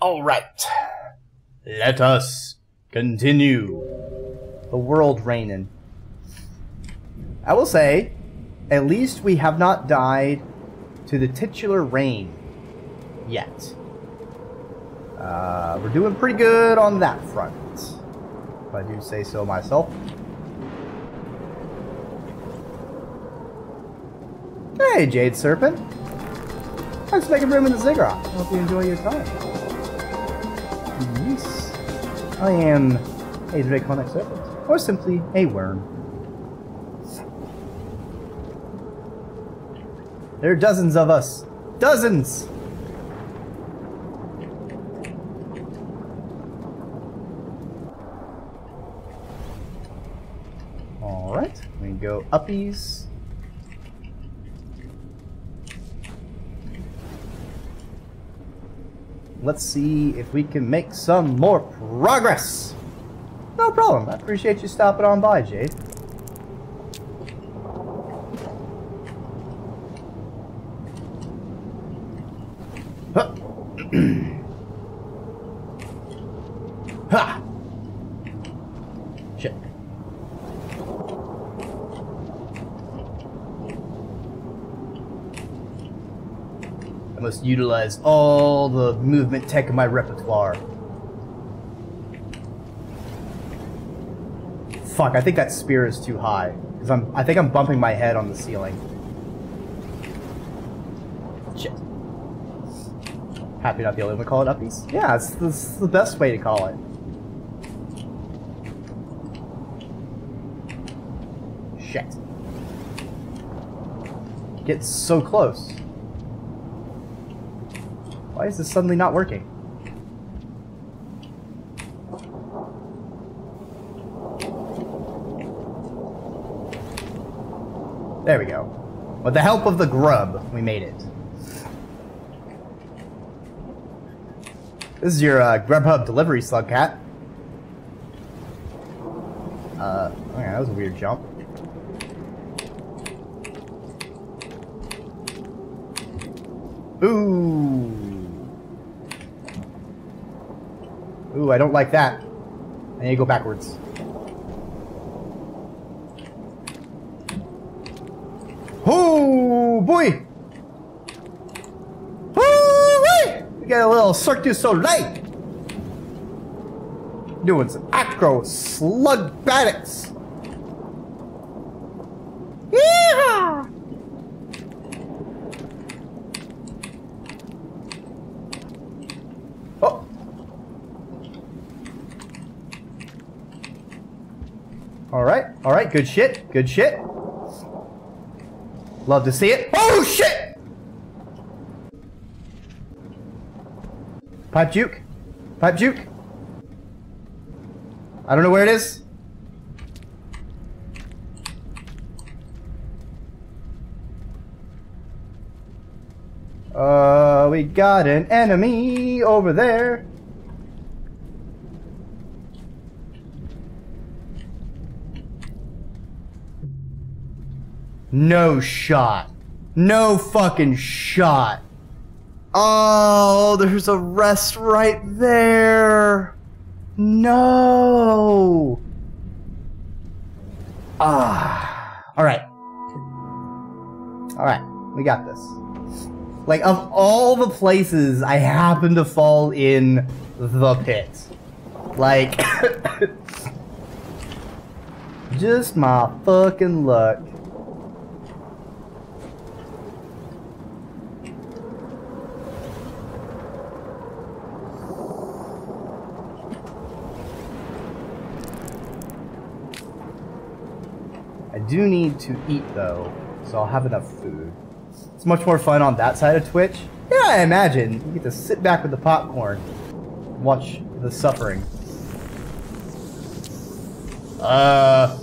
All right. Let us continue. The world reigning. I will say, at least we have not died to the titular reign yet. Uh, we're doing pretty good on that front, if I do say so myself. Hey, Jade Serpent. Thanks for making room in the ziggurat. Hope you enjoy your time. I am a draconic serpent, or simply a worm. There are dozens of us. Dozens! Alright, we go uppies. Let's see if we can make some more progress. No problem. I appreciate you stopping on by, Jade. Ha! Shit. I must utilize all the movement tech in my repertoire. Fuck, I think that spear is too high. Cause I'm I think I'm bumping my head on the ceiling. Shit. Happy not the only one to call it uppies. Yeah, it's, it's the best way to call it. Shit. Get so close. Why is this suddenly not working? There we go. With the help of the grub, we made it. This is your uh, Grubhub delivery slug cat. Uh, okay, that was a weird jump. Ooh. I don't like that. I need to go backwards. Oh boy! Oh We got a little Cirque du Soleil! Doing some acro slug batics. Yeah! Oh. Good shit, good shit. Love to see it. Oh shit! Pipe juke? Pipe juke? I don't know where it is. Uh, we got an enemy over there. No shot. No fucking shot. Oh, there's a rest right there. No. Ah. All right. All right. We got this. Like, of all the places I happen to fall in the pit. Like, just my fucking luck. I do need to eat though, so I'll have enough food. It's much more fun on that side of Twitch. Yeah, I imagine. You get to sit back with the popcorn, watch the suffering. Uh,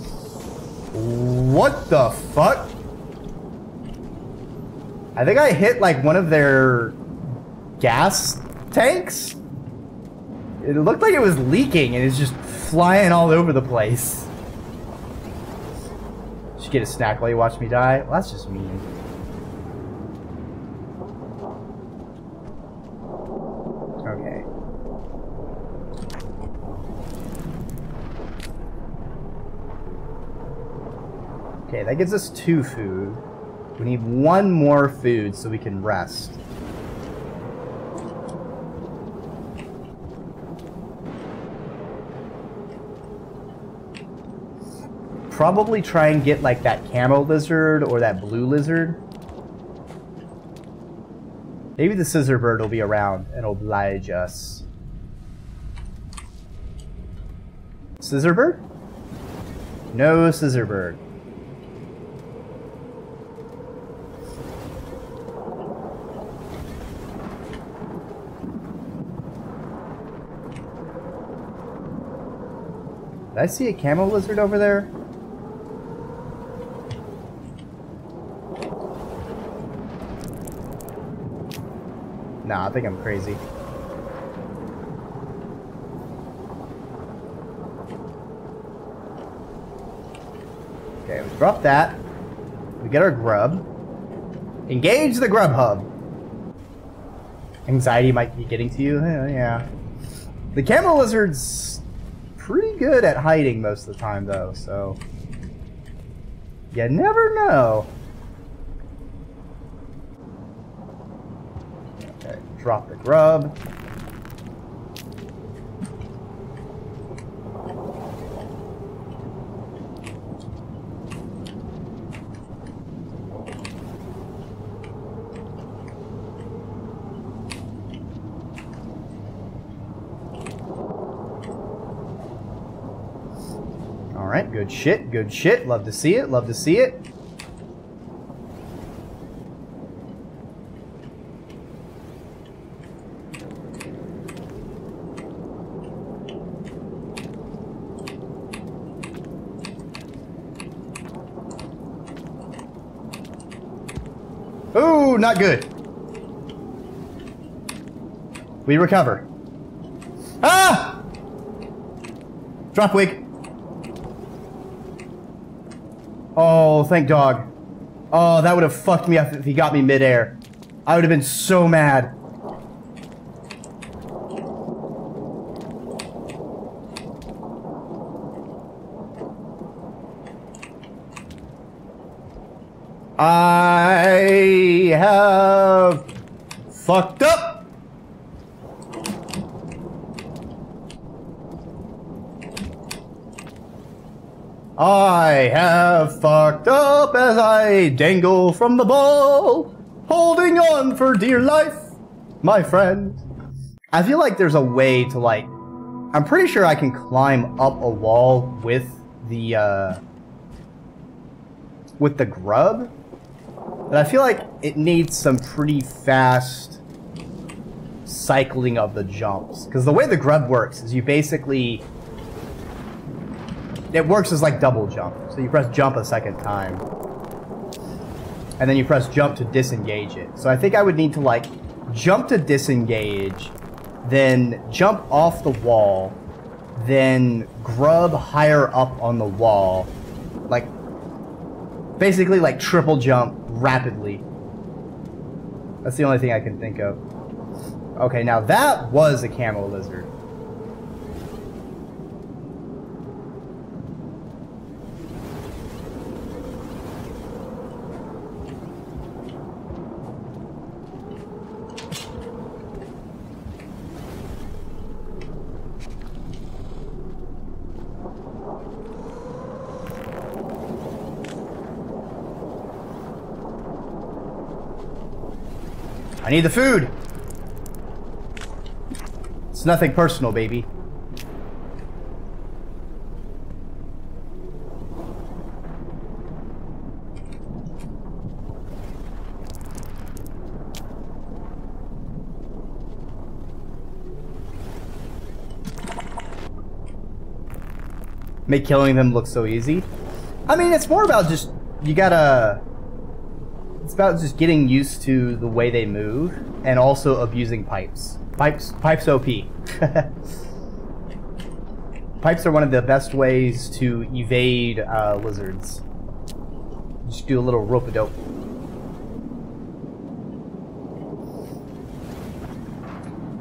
what the fuck? I think I hit like one of their gas tanks. It looked like it was leaking and it's just flying all over the place you get a snack while you watch me die? Well, that's just mean. Okay. Okay, that gives us two food. We need one more food so we can rest. Probably try and get like that camo lizard or that blue lizard. Maybe the scissor bird will be around and oblige us. Scissor bird? No scissor bird. Did I see a camo lizard over there? Nah, I think I'm crazy. Okay, we drop that. We get our grub. Engage the grub hub. Anxiety might be getting to you. Yeah, yeah. The camo lizard's pretty good at hiding most of the time, though, so... You never know. Drop the grub. All right, good shit, good shit. Love to see it, love to see it. Not good. We recover. Ah! Drop wig. Oh, thank dog. Oh, that would have fucked me up if he got me midair. I would have been so mad. I have fucked up. I have fucked up as I dangle from the ball, holding on for dear life, my friend. I feel like there's a way to like, I'm pretty sure I can climb up a wall with the, uh, with the grub, but I feel like it needs some pretty fast cycling of the jumps. Because the way the grub works is you basically... It works as like double jump. So you press jump a second time. And then you press jump to disengage it. So I think I would need to like jump to disengage, then jump off the wall, then grub higher up on the wall, like basically like triple jump rapidly. That's the only thing I can think of. Okay, now that was a camo lizard. I need the food! Nothing personal, baby. Make killing them look so easy. I mean, it's more about just, you gotta it's about just getting used to the way they move and also abusing pipes. Pipes, pipes OP. pipes are one of the best ways to evade uh, lizards. Just do a little rope a dope.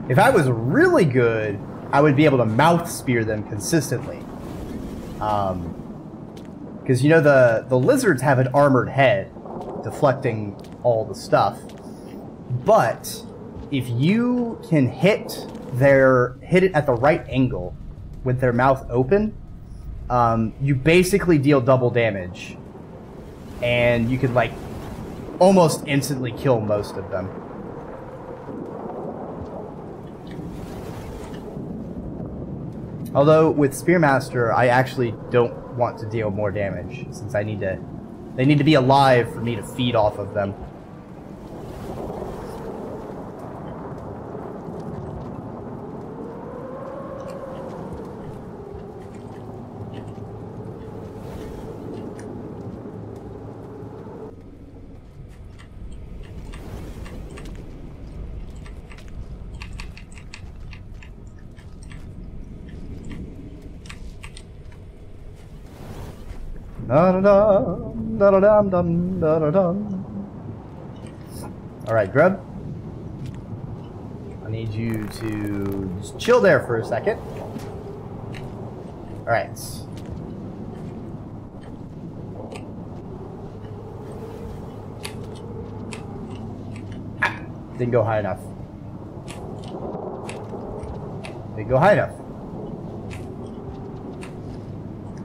If I was really good, I would be able to mouth spear them consistently. Um, Because you know the the lizards have an armored head, deflecting all the stuff. But if you can hit their hit it at the right angle with their mouth open, um, you basically deal double damage, and you could like almost instantly kill most of them. Although with Spearmaster, I actually don't want to deal more damage since I need to. They need to be alive for me to feed off of them. Alright, Grub. I need you to just chill there for a second. Alright. Ah, didn't go high enough. Didn't go high enough.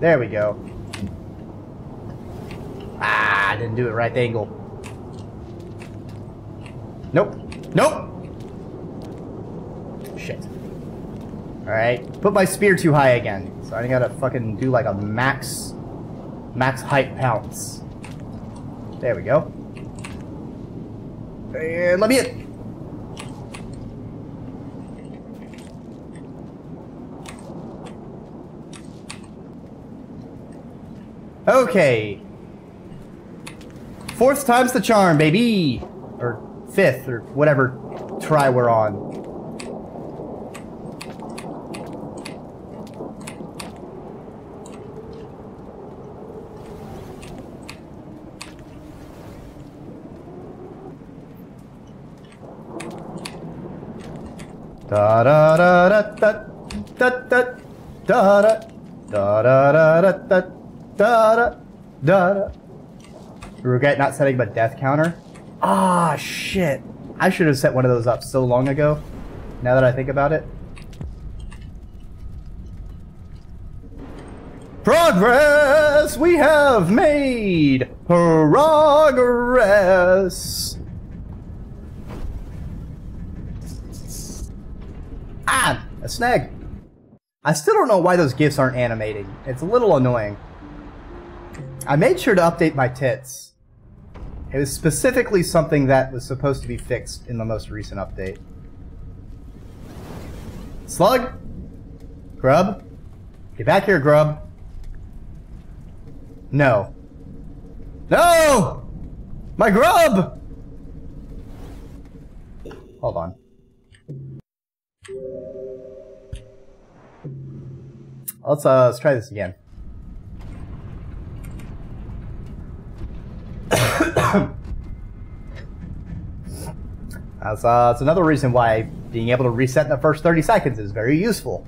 There we go. Didn't do it right angle. Nope. Nope! Shit. Alright. Put my spear too high again. So I gotta fucking do like a max... Max height pounce. There we go. And let me hit! Okay. Fourth time's the charm, baby! Or fifth, or whatever try we're on. Da da da da da da da da da da da da da da da da Regret not setting up a death counter. Ah, shit. I should have set one of those up so long ago. Now that I think about it. Progress we have made! Progress! Ah! A snag! I still don't know why those gifs aren't animating. It's a little annoying. I made sure to update my tits. It was specifically something that was supposed to be fixed in the most recent update. Slug? Grub? Get back here, Grub. No. No! My grub! Hold on. Let's uh let's try this again. that's, uh, that's another reason why being able to reset in the first 30 seconds is very useful.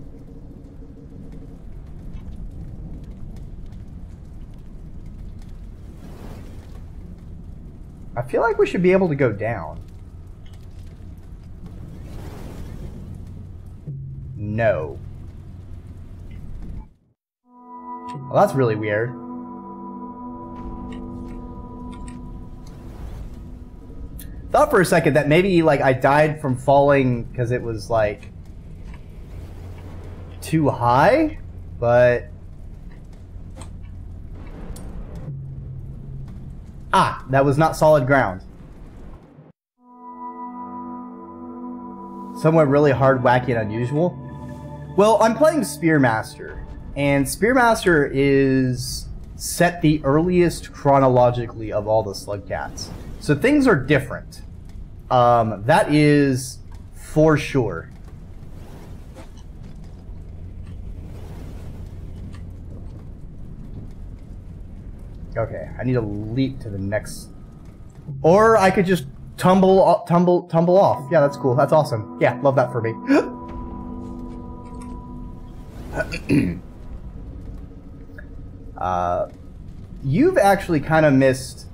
I feel like we should be able to go down. No. Well, that's really weird. Thought for a second that maybe like I died from falling because it was like too high, but ah, that was not solid ground. Somewhat really hard, wacky, and unusual. Well, I'm playing Spearmaster, and Spearmaster is set the earliest chronologically of all the slug cats. So things are different. Um, that is for sure. Okay, I need to leap to the next. Or I could just tumble, tumble, tumble off. Yeah, that's cool. That's awesome. Yeah, love that for me. uh, you've actually kind of missed.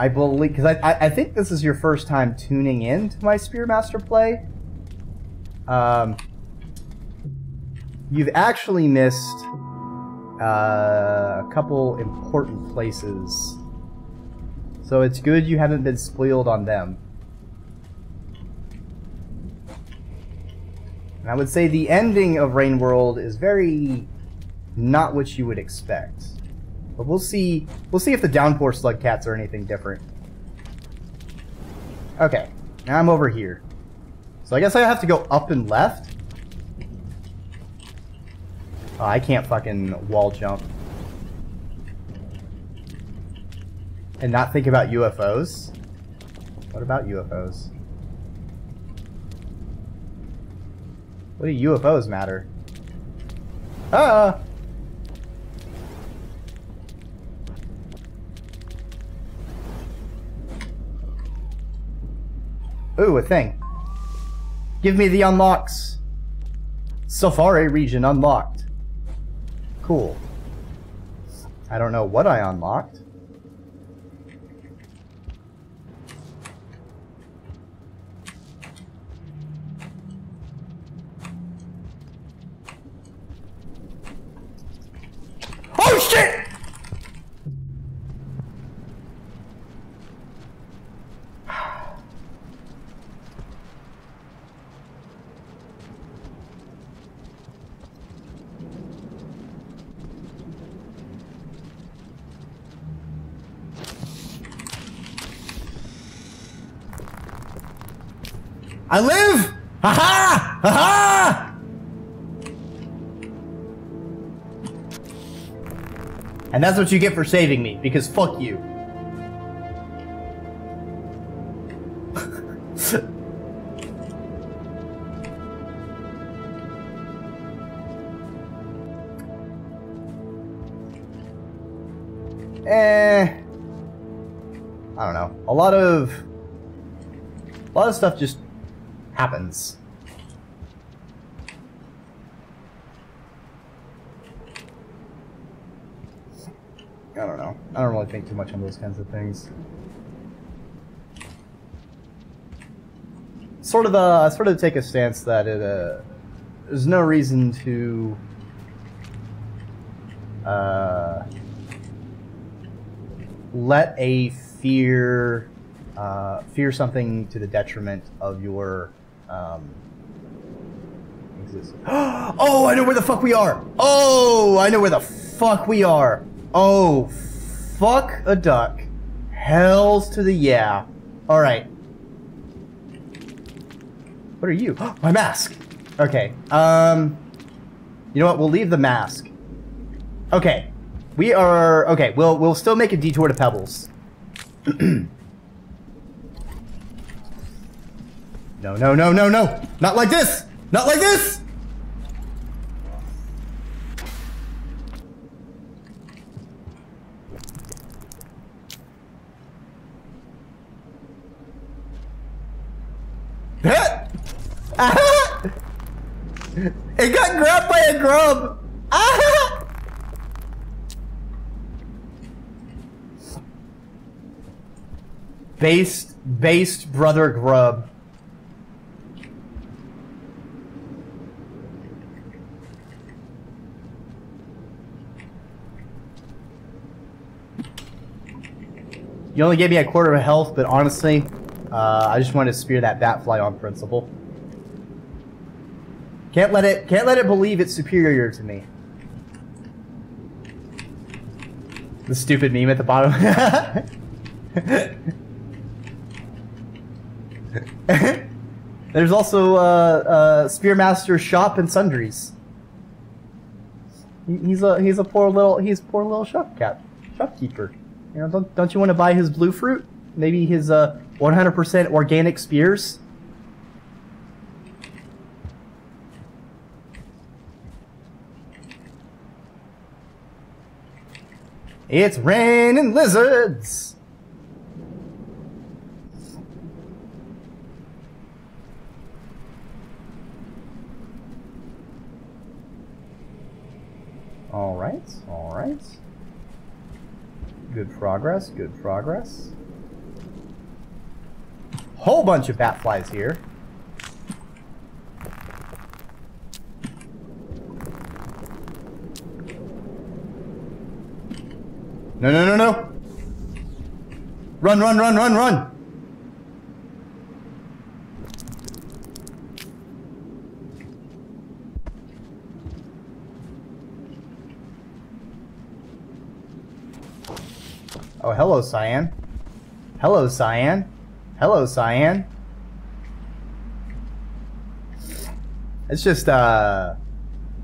I believe because I, I I think this is your first time tuning in to my Spearmaster play. Um, you've actually missed uh, a couple important places. So it's good you haven't been spoiled on them. And I would say the ending of Rain World is very not what you would expect. But we'll see we'll see if the downpour slug cats are anything different. Okay, now I'm over here. So I guess I have to go up and left. Oh, I can't fucking wall jump. And not think about UFOs? What about UFOs? What do UFOs matter? Ah! Ooh, a thing. Give me the unlocks. Safari region unlocked. Cool. I don't know what I unlocked. I live! Ha ha! Ha ha! And that's what you get for saving me, because fuck you. eh. I don't know. A lot of. A lot of stuff just happens. I don't know. I don't really think too much on those kinds of things. Sort of, uh, sort of take a stance that it, uh, there's no reason to, uh, let a fear, uh, fear something to the detriment of your, um, oh, I know where the fuck we are! Oh, I know where the fuck we are! Oh, fuck a duck. Hells to the yeah. Alright. What are you? My mask! Okay, um... You know what, we'll leave the mask. Okay. We are... Okay, we'll, we'll still make a detour to Pebbles. no, no, no, no, no! Not like this! Not like this! it got grabbed by a grub. Based, based brother grub. You only gave me a quarter of health, but honestly, uh, I just wanted to spear that bat fly on principle. Can't let it can't let it believe it's superior to me. The stupid meme at the bottom. There's also uh, uh, Spearmaster shop and sundries. He's a he's a poor little he's poor little shop cap shopkeeper. You know, don't don't you want to buy his blue fruit? Maybe his uh 100% organic spears. It's raining lizards. All right, all right. Good progress, good progress. Whole bunch of bat flies here. No, no, no, no! Run, run, run, run, run! Oh, hello, Cyan. Hello, Cyan. Hello, Cyan. It's just a uh,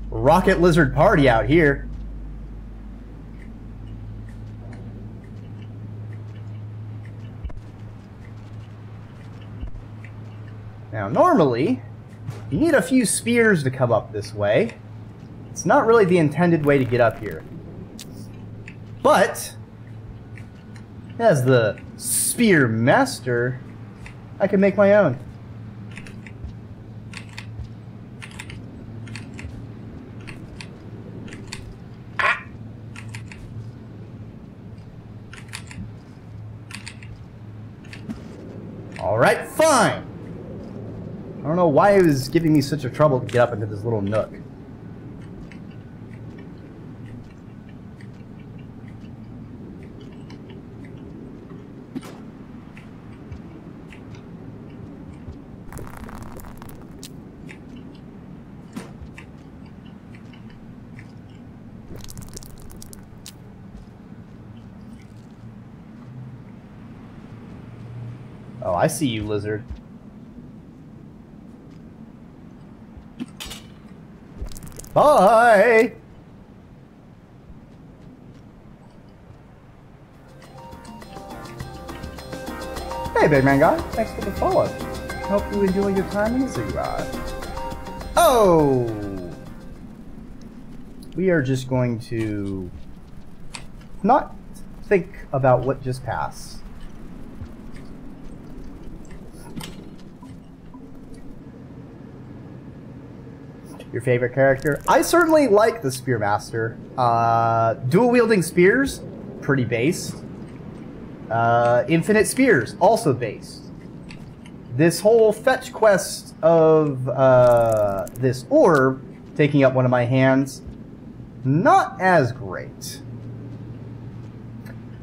rocket lizard party out here. Now, normally, you need a few spears to come up this way. It's not really the intended way to get up here. But, as the spear master, I can make my own. Alright, fine! I don't know why it was giving me such a trouble to get up into this little nook. Oh, I see you, lizard. Bye! Hey, big man guy. Thanks for the follow. Hope you enjoy your time in the ziggurat. Oh! We are just going to not think about what just passed. your favorite character. I certainly like the Spearmaster. Uh, dual wielding spears, pretty base. Uh, infinite spears, also base. This whole fetch quest of uh, this orb taking up one of my hands, not as great.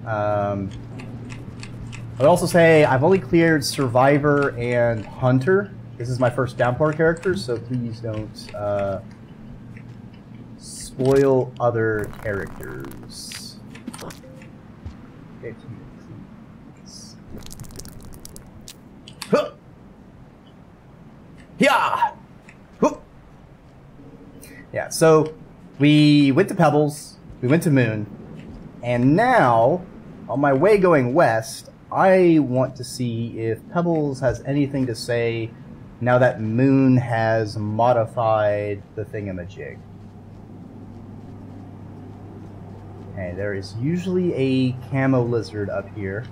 Um, I'd also say I've only cleared Survivor and Hunter this is my first downpour character, so please don't uh, spoil other characters. Huh. Yeah. Huh. Yeah. So we went to Pebbles, we went to Moon, and now on my way going west, I want to see if Pebbles has anything to say now that Moon has modified the thingamajig. Okay, there is usually a camo lizard up here.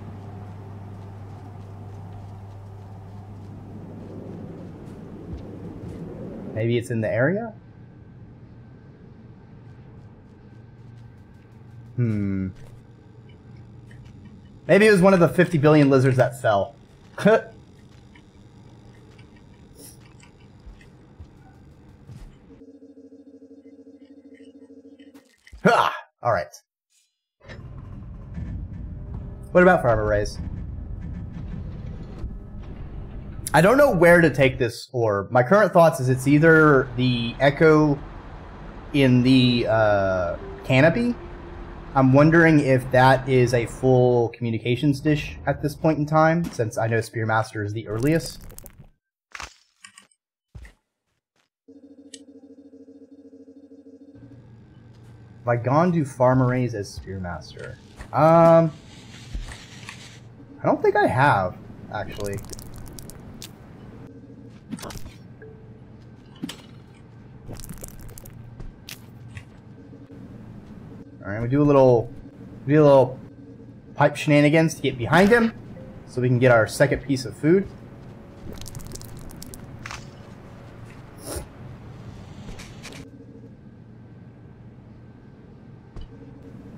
Maybe it's in the area? Hmm. Maybe it was one of the 50 billion lizards that fell. Ha! Alright. What about Farm Arrays? I don't know where to take this orb. My current thoughts is it's either the echo in the uh, canopy. I'm wondering if that is a full communications dish at this point in time, since I know Spearmaster is the earliest. Have I gone to Farm Arrays as Spearmaster? Um, I don't think I have, actually. Alright, we do a little, we do a little pipe shenanigans to get behind him, so we can get our second piece of food.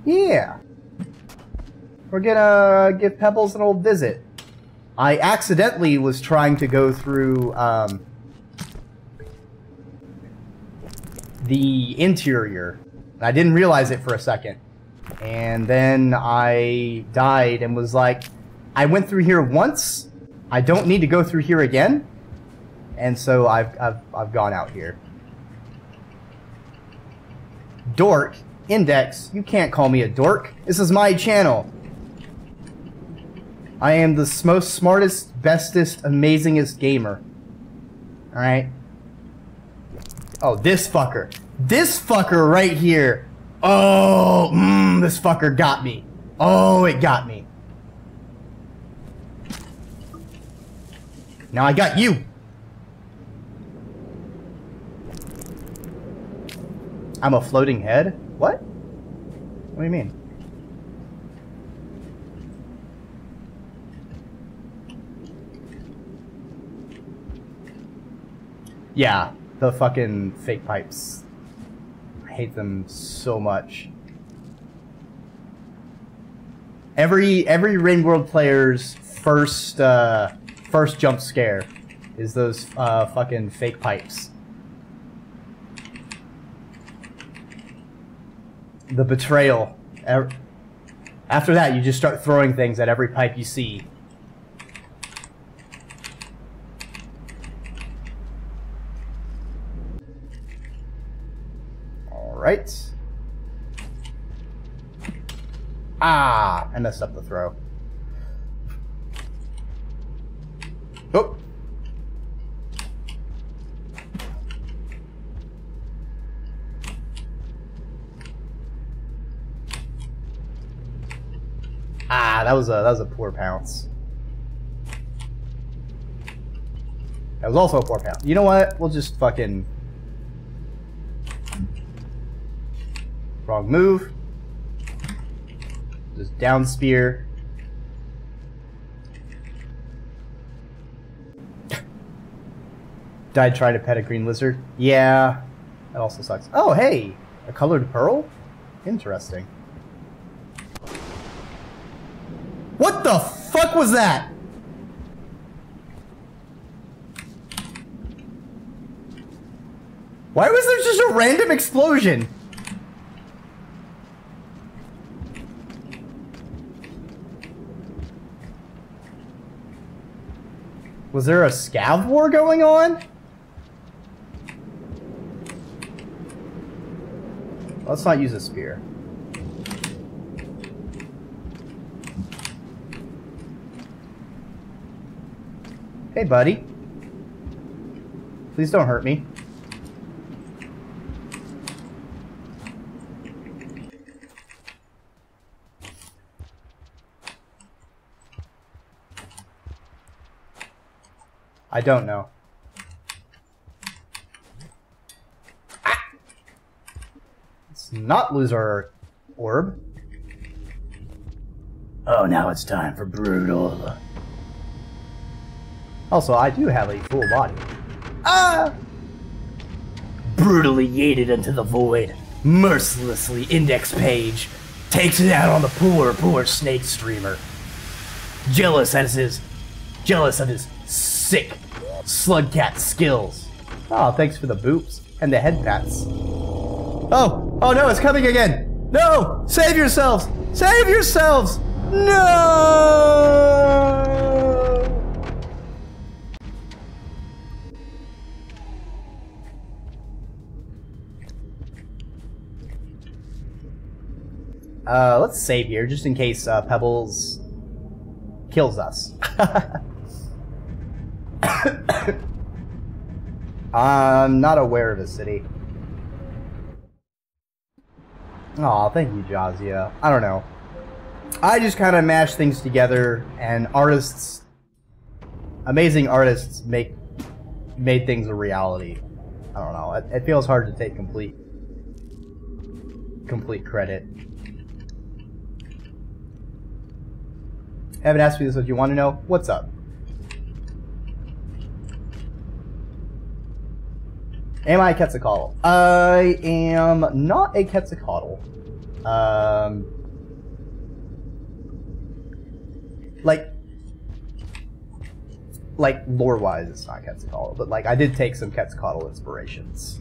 Yeah. We're gonna give Pebbles an old visit. I accidentally was trying to go through um, the interior. And I didn't realize it for a second. And then I died and was like, I went through here once. I don't need to go through here again. And so I've, I've, I've gone out here. Dork, Index, you can't call me a dork. This is my channel. I am the most smartest, bestest, amazingest gamer. Alright? Oh, this fucker. This fucker right here. Oh, mm, this fucker got me. Oh, it got me. Now I got you. I'm a floating head? What? What do you mean? Yeah, the fucking fake pipes. I hate them so much. Every every Rain World player's first uh, first jump scare is those uh, fucking fake pipes. The betrayal. After that, you just start throwing things at every pipe you see. Alright. Ah, I messed up the throw. Oh. Ah, that was a that was a poor pounce. That was also a poor pounce. You know what? We'll just fucking Wrong move. Just down spear. Died trying to pet a green lizard. Yeah, that also sucks. Oh, hey! A colored pearl? Interesting. What the fuck was that? Why was there just a random explosion? Was there a scav war going on? Let's not use a spear. Hey, buddy. Please don't hurt me. I don't know. Ah! Let's not lose our orb. Oh, now it's time for brutal. Also, I do have a full body. Ah! Brutally yeeted into the void, mercilessly index page, takes it out on the poor, poor snake streamer. Jealous as his, jealous of his sick Slugcat skills. Oh, thanks for the boops and the head pats. Oh, oh no, it's coming again. No, save yourselves. Save yourselves. No. Uh, let's save here, just in case uh, Pebbles kills us. I'm not aware of a city. Aw, thank you, Jazia. I don't know. I just kind of mash things together, and artists, amazing artists, make made things a reality. I don't know. It, it feels hard to take complete complete credit. Haven't asked me this, but you want to know? What's up? Am I a Quetzalcoatl? I am not a Quetzalcoatl. Um, like like lore wise, it's not Quetzalcoatl, but like I did take some Quetzalcoatl inspirations.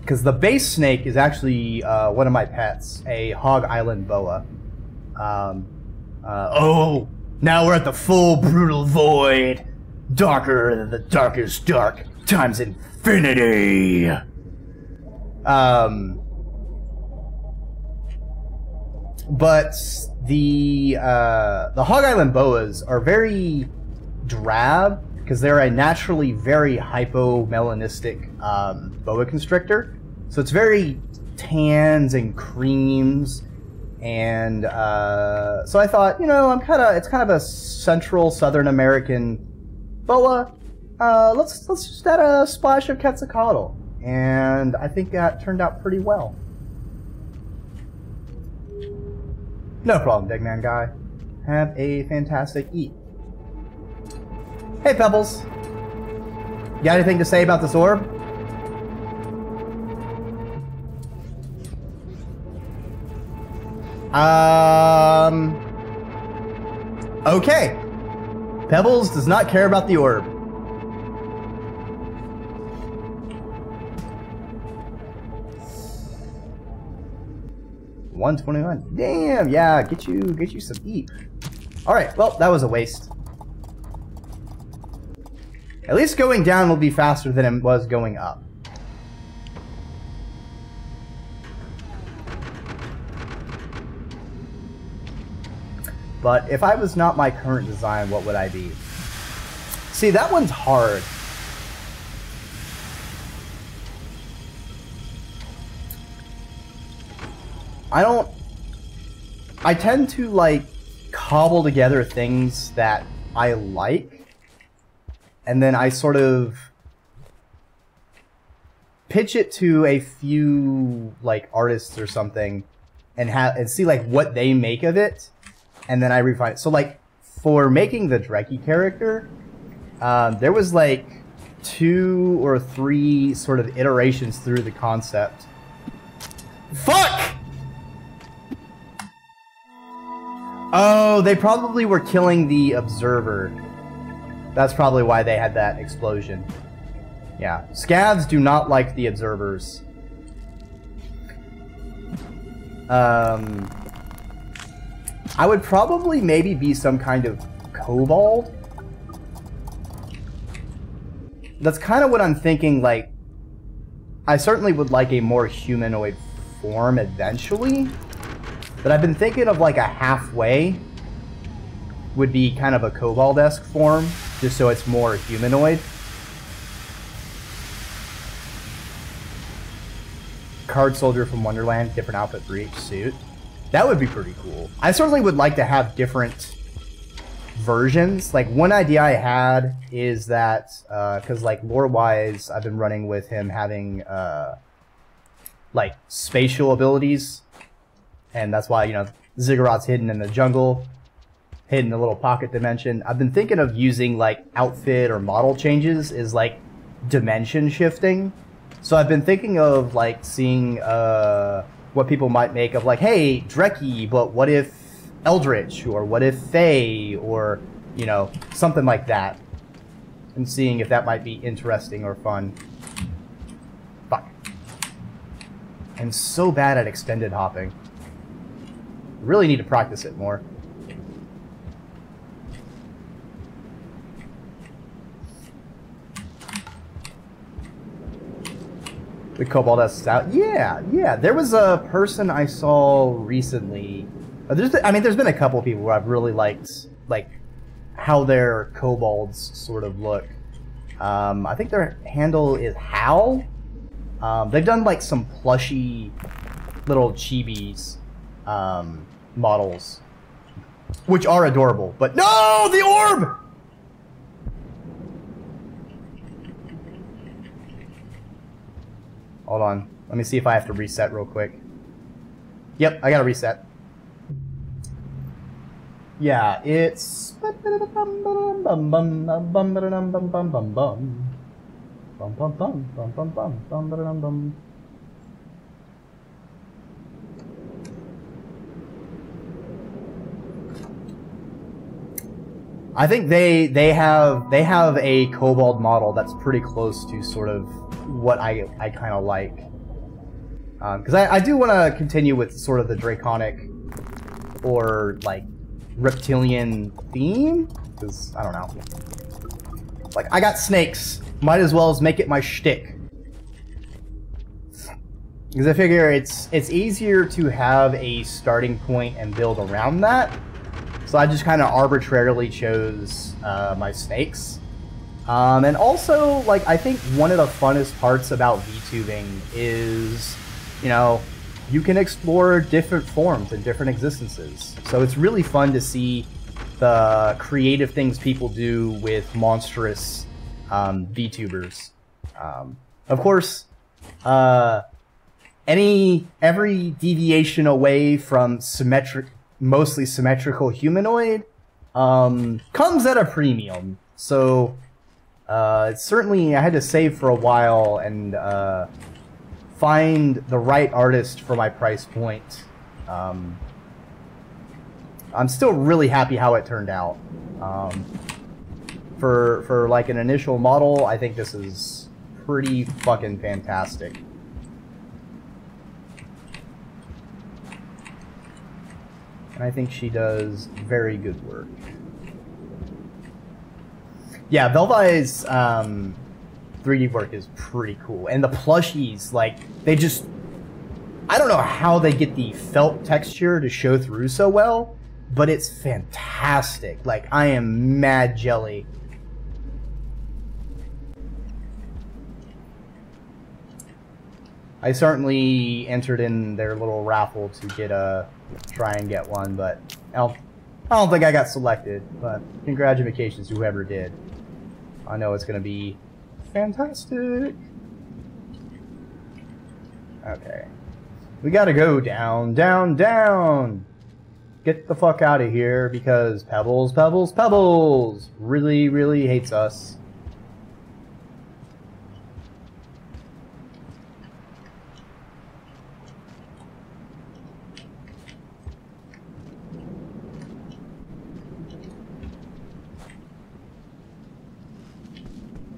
Because the base snake is actually uh, one of my pets, a Hog Island boa. Um, uh, oh, now we're at the full brutal void, darker than the darkest dark times infinity. Um, but the uh, the Hog Island boas are very drab because they're a naturally very hypomelanistic um, boa constrictor. So it's very tans and creams, and uh, so I thought, you know, I'm kind of it's kind of a Central Southern American boa. Uh, let's let's just add a splash of Quetzalcoatl, and I think that turned out pretty well. No problem, big man guy. Have a fantastic eat. Hey, Pebbles. got anything to say about this orb? Um. Okay. Pebbles does not care about the orb. One twenty-one. Damn, yeah, get you get you some eat. Alright, well, that was a waste. At least going down will be faster than it was going up. But if I was not my current design, what would I be? See, that one's hard. I don't. I tend to like cobble together things that I like, and then I sort of pitch it to a few like artists or something, and have and see like what they make of it, and then I refine it. So like for making the Dreki character, um, there was like two or three sort of iterations through the concept. Fuck! Oh, they probably were killing the observer. That's probably why they had that explosion. Yeah. Scavs do not like the observers. Um, I would probably maybe be some kind of kobold. That's kind of what I'm thinking, like, I certainly would like a more humanoid form eventually. But I've been thinking of like a halfway would be kind of a kobold-esque form, just so it's more humanoid. Card Soldier from Wonderland, different outfit for each suit. That would be pretty cool. I certainly would like to have different versions. Like one idea I had is that uh because uh, like lore-wise, I've been running with him having uh, like spatial abilities and that's why you know Ziggurat's hidden in the jungle, hidden in the little pocket dimension. I've been thinking of using like outfit or model changes is like dimension shifting. So I've been thinking of like seeing uh, what people might make of like, hey, Dreki, but what if Eldritch or what if Fae or you know something like that, and seeing if that might be interesting or fun. Fuck. I'm so bad at extended hopping. Really need to practice it more. The Kobold S out. Yeah, yeah. There was a person I saw recently. Uh, there's, I mean, there's been a couple of people who I've really liked, like how their kobolds sort of look. Um, I think their handle is Hal. Um, they've done like some plushy little chibis um, models, which are adorable. But no, the orb! Hold on. Let me see if I have to reset real quick. Yep, I gotta reset. Yeah, it's... Bum bum bum bum bum bum bum bum bum bum I think they they have they have a kobold model that's pretty close to sort of what I I kind of like. Because um, I, I do want to continue with sort of the draconic or like reptilian theme. Because I don't know. Like I got snakes, might as well as make it my shtick. Because I figure it's it's easier to have a starting point and build around that. So I just kind of arbitrarily chose uh, my snakes. Um, and also, like, I think one of the funnest parts about VTubing is, you know, you can explore different forms and different existences. So it's really fun to see the creative things people do with monstrous um, VTubers. Um, of course, uh, any every deviation away from symmetric, mostly symmetrical humanoid um, comes at a premium. So uh, certainly, I had to save for a while and uh, find the right artist for my price point. Um, I'm still really happy how it turned out. Um, for for like an initial model, I think this is pretty fucking fantastic. And I think she does very good work. Yeah, Velvi's um, 3D work is pretty cool. And the plushies, like, they just... I don't know how they get the felt texture to show through so well, but it's fantastic. Like, I am mad jelly. I certainly entered in their little raffle to get a try and get one, but I don't, I don't think I got selected. But congratulations to whoever did. I know it's gonna be fantastic. Okay. We gotta go down, down, down! Get the fuck out of here because Pebbles, Pebbles, Pebbles really, really hates us.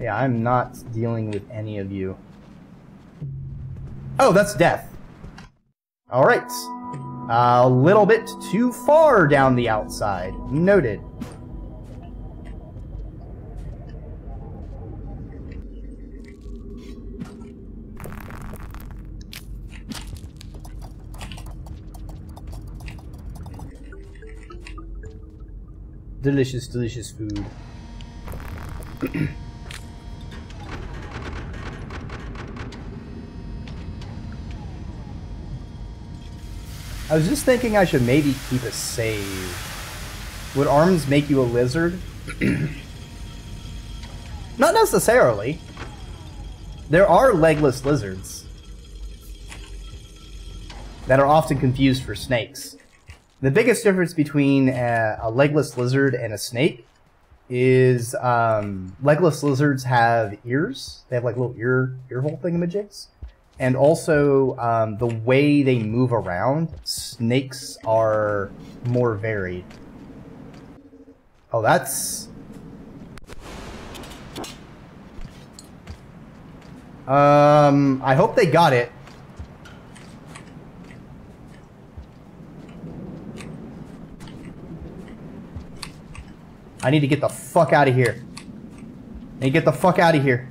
Yeah, I'm not dealing with any of you. Oh, that's death. Alright. A little bit too far down the outside. Noted. Delicious, delicious food. I was just thinking I should maybe keep a save. Would arms make you a lizard? Not necessarily. There are legless lizards that are often confused for snakes. The biggest difference between a, a legless lizard and a snake is um, legless lizards have ears. They have like little ear ear hole thingamajigs and also um, the way they move around. Snakes are more varied. Oh, that's... Um, I hope they got it. I need to get the fuck out of here. I need to get the fuck out of here.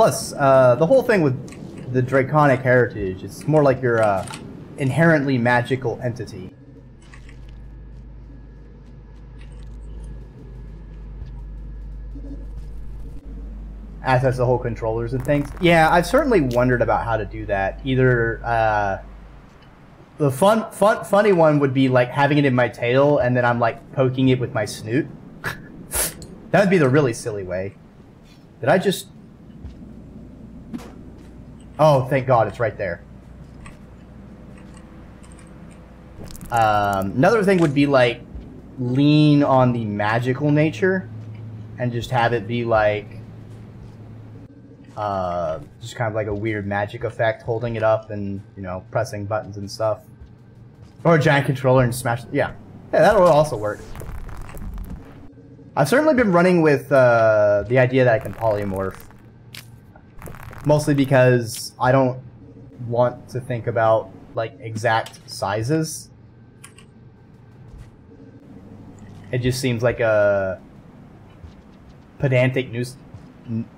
Plus, uh, the whole thing with the Draconic heritage, it's more like you're a inherently magical entity. As has the whole controllers and things. Yeah, I've certainly wondered about how to do that. Either uh, the fun, fun, funny one would be like having it in my tail, and then I'm like poking it with my snoot. that would be the really silly way. Did I just Oh, thank God, it's right there. Um, another thing would be like lean on the magical nature and just have it be like uh, just kind of like a weird magic effect holding it up and you know pressing buttons and stuff. Or a giant controller and smash yeah. Yeah that'll also work. I've certainly been running with uh, the idea that I can polymorph mostly because I don't want to think about like exact sizes It just seems like a pedantic nu-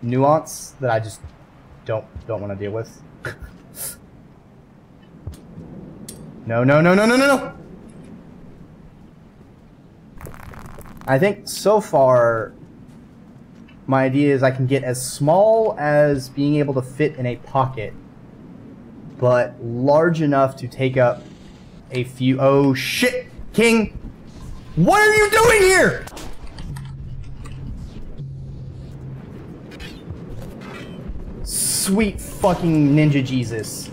nuance that I just don't don't want to deal with. no, no, no, no, no, no, no. I think so far my idea is I can get as small as being able to fit in a pocket, but large enough to take up a few. Oh shit, King! What are you doing here? Sweet fucking ninja Jesus.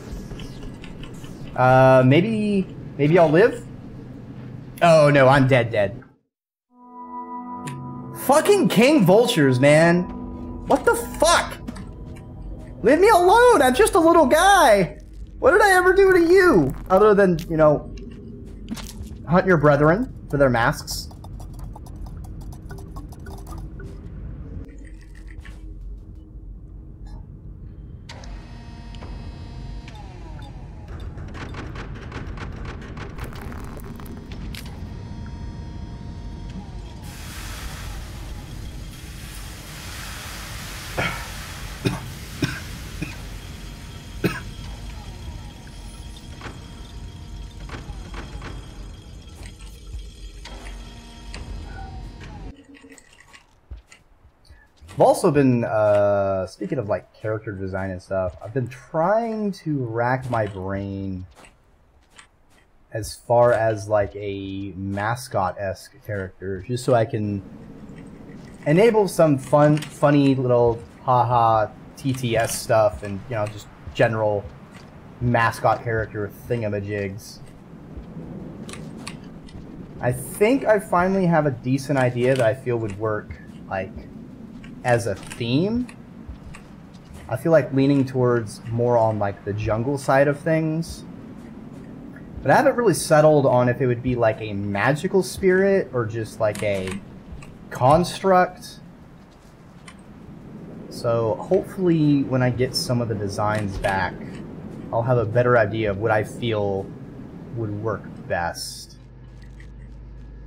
Uh, maybe, maybe I'll live? Oh no, I'm dead dead. Fucking king vultures, man. What the fuck? Leave me alone, I'm just a little guy. What did I ever do to you? Other than, you know, hunt your brethren for their masks. I've also been, uh, speaking of like character design and stuff, I've been trying to rack my brain as far as like a mascot-esque character, just so I can enable some fun, funny little haha TTS stuff and, you know, just general mascot character thingamajigs. I think I finally have a decent idea that I feel would work, like, as a theme, I feel like leaning towards more on like the jungle side of things. But I haven't really settled on if it would be like a magical spirit or just like a construct. So hopefully when I get some of the designs back, I'll have a better idea of what I feel would work best.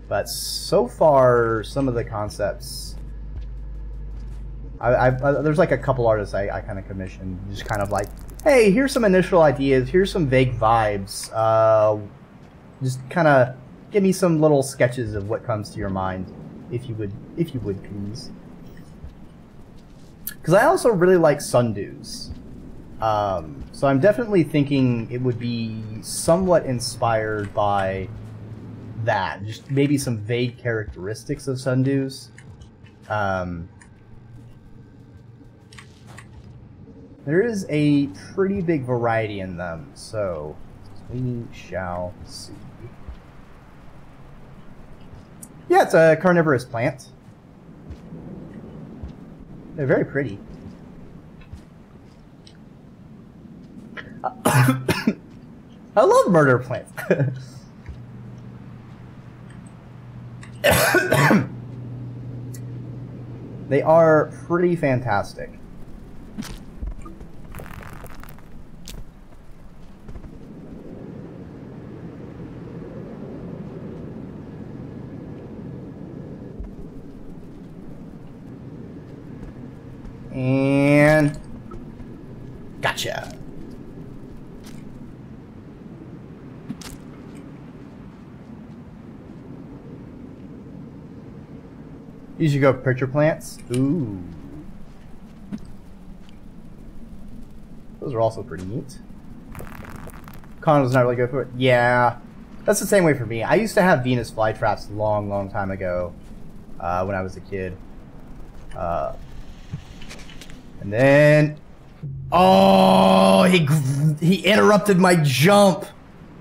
But so far, some of the concepts I, I, there's like a couple artists I, I kind of commissioned, just kind of like, hey, here's some initial ideas, here's some vague vibes. Uh, just kind of give me some little sketches of what comes to your mind, if you would, if you would please. Because I also really like sundews. Um, so I'm definitely thinking it would be somewhat inspired by that. Just maybe some vague characteristics of sundews. Um, There is a pretty big variety in them, so we shall see. Yeah, it's a carnivorous plant. They're very pretty. I love murder plants. they are pretty fantastic. And gotcha. You should go picture plants. Ooh. Those are also pretty neat. Condo's not really good for it. Yeah. That's the same way for me. I used to have Venus flytraps long, long time ago uh, when I was a kid. Uh, and then, oh, he he interrupted my jump.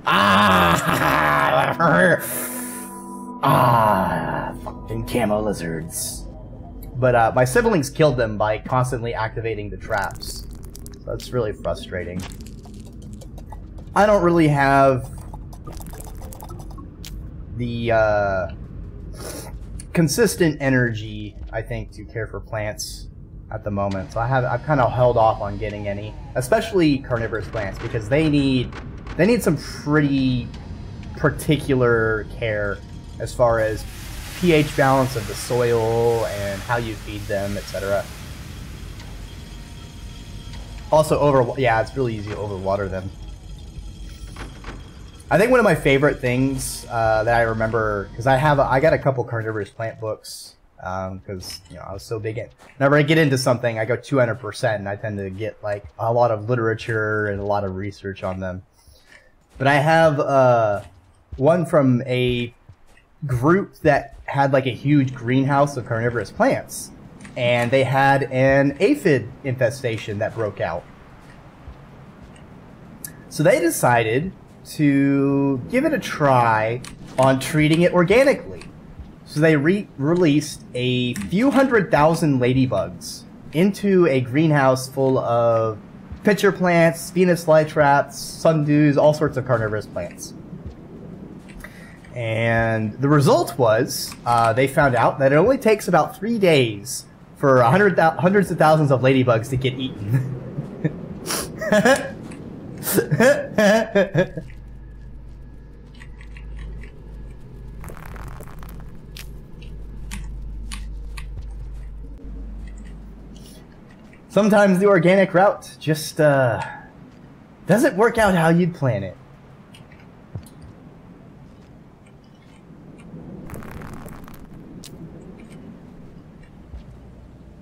Ah! ah! Fucking camo lizards. But uh, my siblings killed them by constantly activating the traps. So that's really frustrating. I don't really have the uh, consistent energy, I think, to care for plants at the moment. So I have I've kind of held off on getting any, especially carnivorous plants, because they need they need some pretty particular care as far as pH balance of the soil and how you feed them, etc. Also, over yeah, it's really easy to overwater them. I think one of my favorite things uh, that I remember because I have a, I got a couple carnivorous plant books because um, you know I was so big in. Whenever I get into something, I go 200 percent, and I tend to get like a lot of literature and a lot of research on them. But I have uh, one from a group that had like a huge greenhouse of carnivorous plants, and they had an aphid infestation that broke out. So they decided to give it a try on treating it organically. So they re- released a few hundred thousand ladybugs into a greenhouse full of pitcher plants, Venus flytraps, sundews, all sorts of carnivorous plants. And the result was uh, they found out that it only takes about three days for hundreds of thousands of ladybugs to get eaten. Sometimes the organic route just uh, doesn't work out how you'd plan it.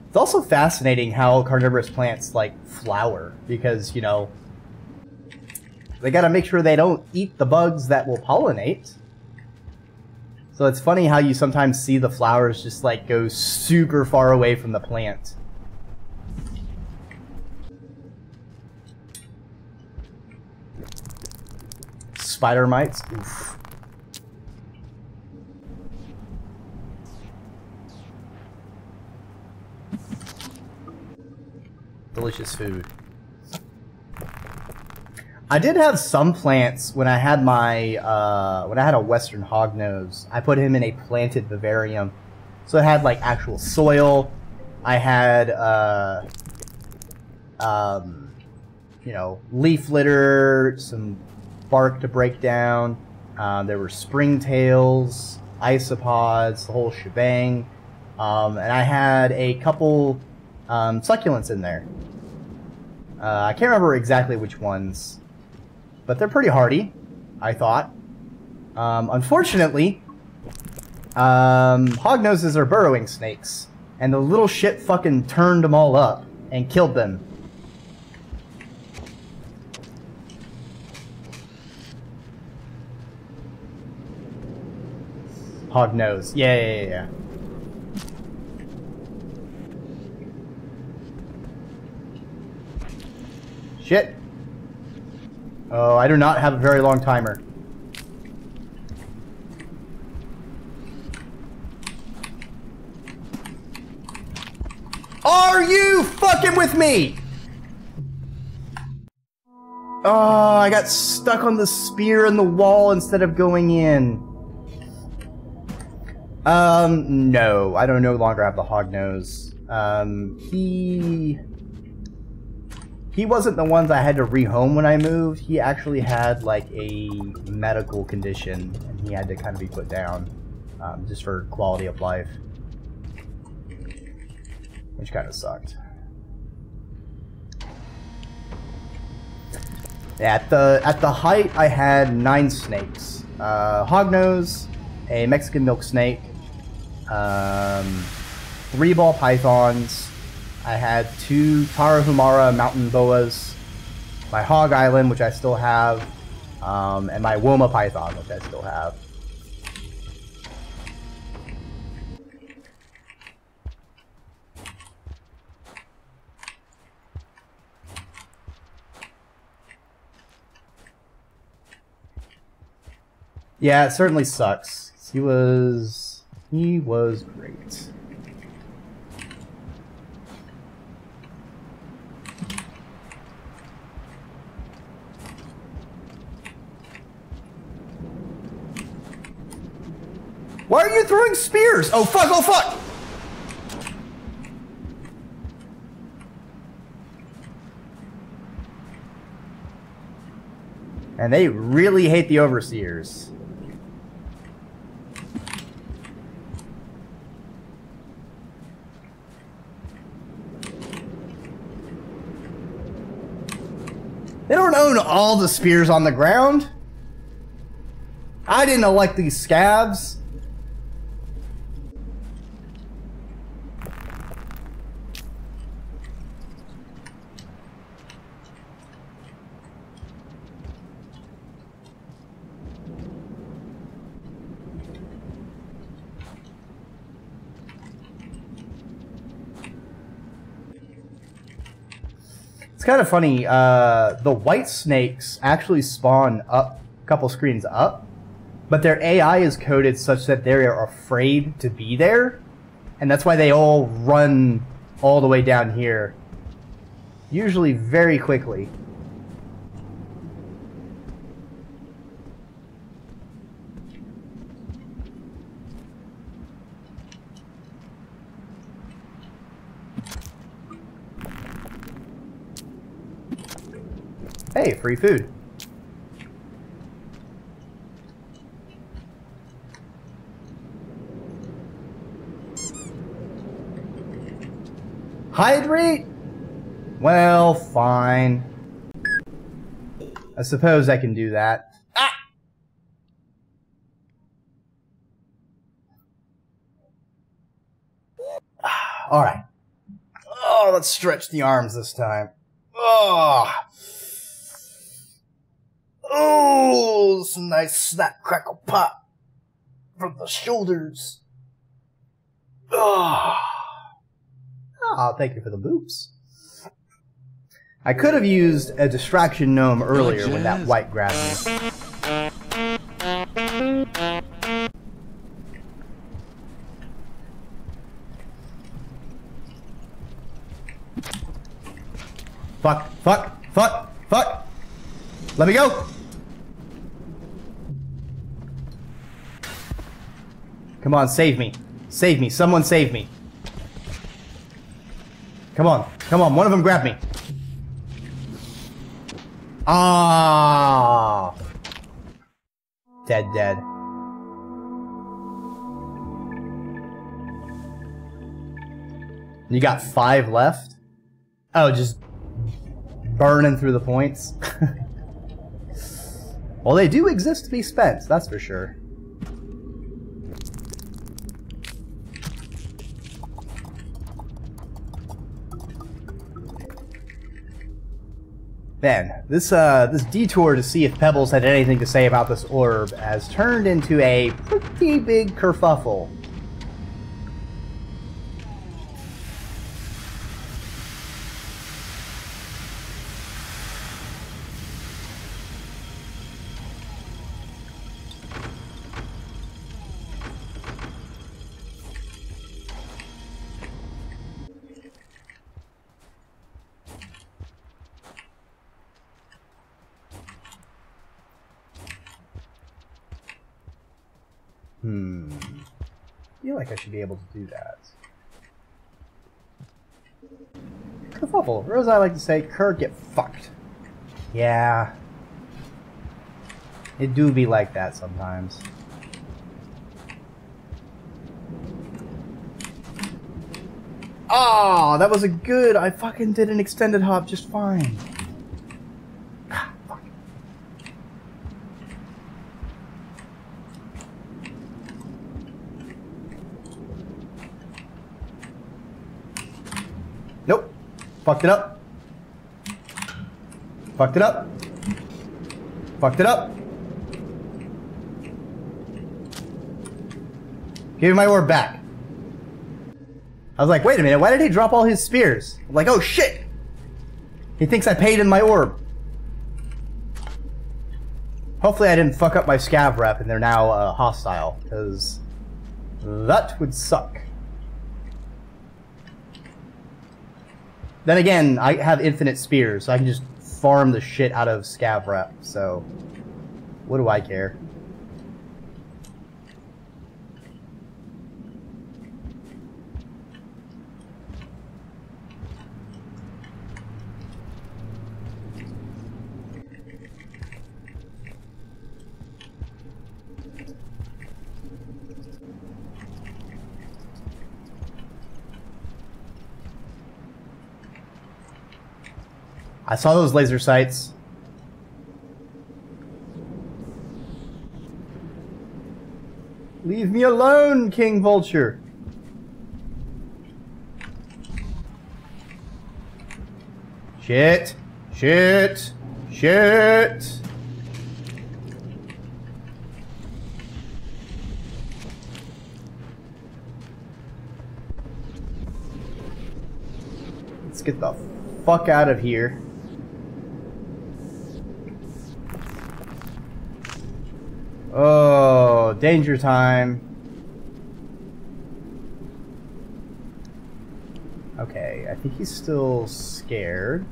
It's also fascinating how carnivorous plants like flower because, you know, they got to make sure they don't eat the bugs that will pollinate. So it's funny how you sometimes see the flowers just like go super far away from the plant. Spider mites? Oof. Delicious food. I did have some plants when I had my uh, when I had a Western hognose. I put him in a planted vivarium, so it had like actual soil. I had uh, um, you know leaf litter, some bark to break down. Um, there were springtails, isopods, the whole shebang, um, and I had a couple um, succulents in there. Uh, I can't remember exactly which ones, but they're pretty hardy, I thought. Um, unfortunately, um, hognoses are burrowing snakes, and the little shit fucking turned them all up and killed them. Hognose. Yeah, yeah, yeah, yeah. Shit. Oh, I do not have a very long timer. Are you fucking with me? Oh, I got stuck on the spear in the wall instead of going in. Um, no, I don't no longer have the hog nose. Um, he he wasn't the ones I had to rehome when I moved. He actually had like a medical condition, and he had to kind of be put down um, just for quality of life, which kind of sucked. At the at the height, I had nine snakes: uh, hognose, a Mexican milk snake, um, three ball pythons. I had two Tarahumara mountain boas, my hog island, which I still have, um, and my Woma python, which I still have. Yeah, it certainly sucks. He was he was great. Why are you throwing spears? Oh fuck, oh fuck! And they really hate the overseers. They don't own all the spears on the ground. I didn't elect these scavs. Kind of funny. Uh, the white snakes actually spawn up a couple screens up, but their AI is coded such that they are afraid to be there, and that's why they all run all the way down here. Usually very quickly. Hey, free food. Hydrate? Well, fine. I suppose I can do that. Ah! Alright. Oh, let's stretch the arms this time. Oh! Oh, some nice snap, crackle, pop from the shoulders. Oh. oh, thank you for the boops. I could have used a distraction gnome earlier when that white grabbed me. Fuck, fuck, fuck, fuck. Let me go. Come on, save me. Save me. Someone save me. Come on. Come on. One of them grab me. Ah. Dead, dead. You got five left? Oh, just burning through the points? well, they do exist to be spent, that's for sure. Man, this uh, this detour to see if Pebbles had anything to say about this orb has turned into a pretty big kerfuffle. Should be able to do that. Kerfuffle. Or as I like to say, Kerr get fucked. Yeah. It do be like that sometimes. Oh, that was a good. I fucking did an extended hop just fine. Nope. Fucked it up. Fucked it up. Fucked it up. Give me my orb back. I was like, wait a minute, why did he drop all his spears? I'm like, oh shit! He thinks I paid in my orb. Hopefully I didn't fuck up my scav rep and they're now uh, hostile, because that would suck. Then again, I have infinite spears, so I can just farm the shit out of scav rep, so what do I care? I saw those laser sights. Leave me alone, King Vulture. Shit. Shit. Shit. Let's get the fuck out of here. Oh, danger time. Okay, I think he's still scared.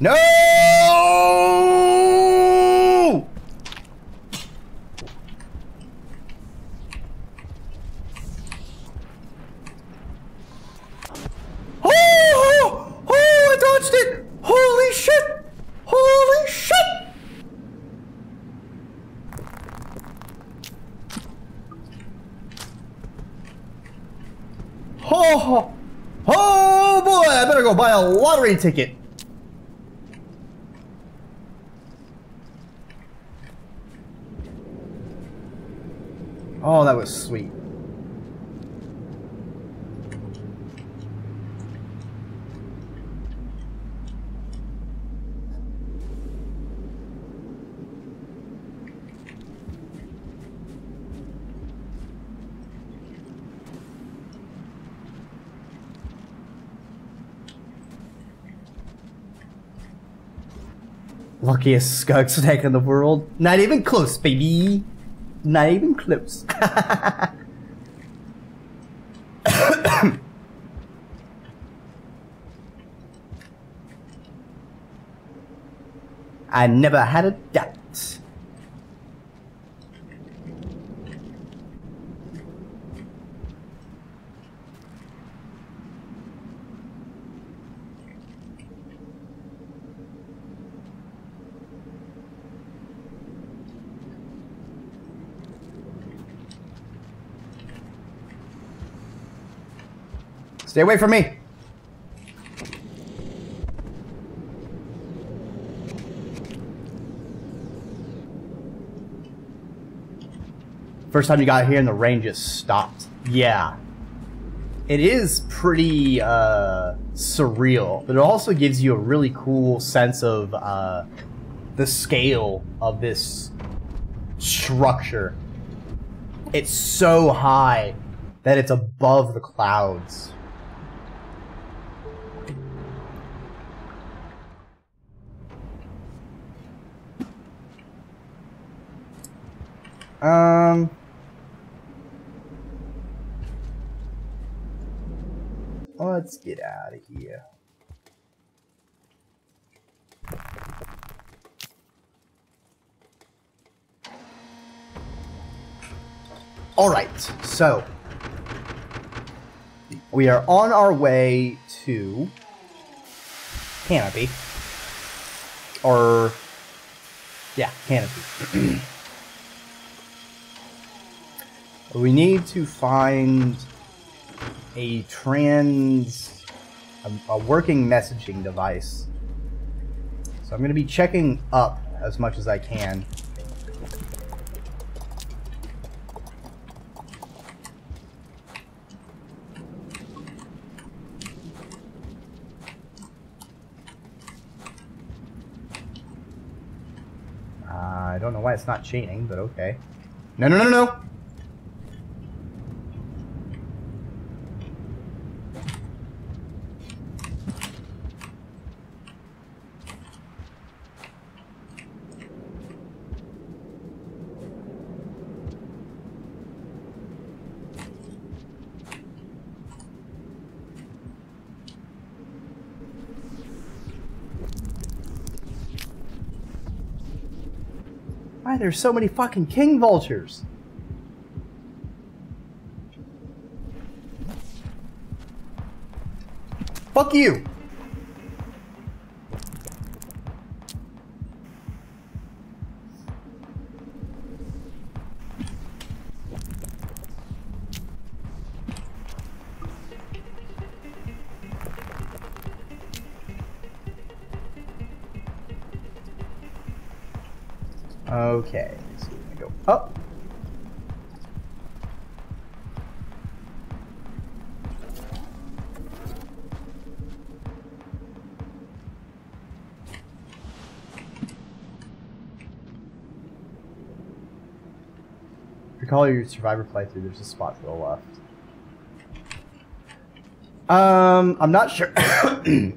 No! Oh! Oh! I dodged it! Holy shit! Holy shit! Oh! Oh boy! I better go buy a ticket. Oh, that was sweet. Luckiest scug snack in the world. Not even close, baby. Not even close. I never had a doubt. Stay away from me. First time you got here and the rain just stopped. Yeah. It is pretty uh, surreal, but it also gives you a really cool sense of uh, the scale of this structure. It's so high that it's above the clouds. Um. Let's get out of here. All right, so we are on our way to Canopy. Or, yeah, Canopy. we need to find a trans, a, a working messaging device. So I'm going to be checking up as much as I can. Ah, I don't know why it's not chaining, but okay. No, no, no, no, no! There's so many fucking king vultures? Fuck you! Your survivor playthrough, there's a spot to the left. Um, I'm not sure.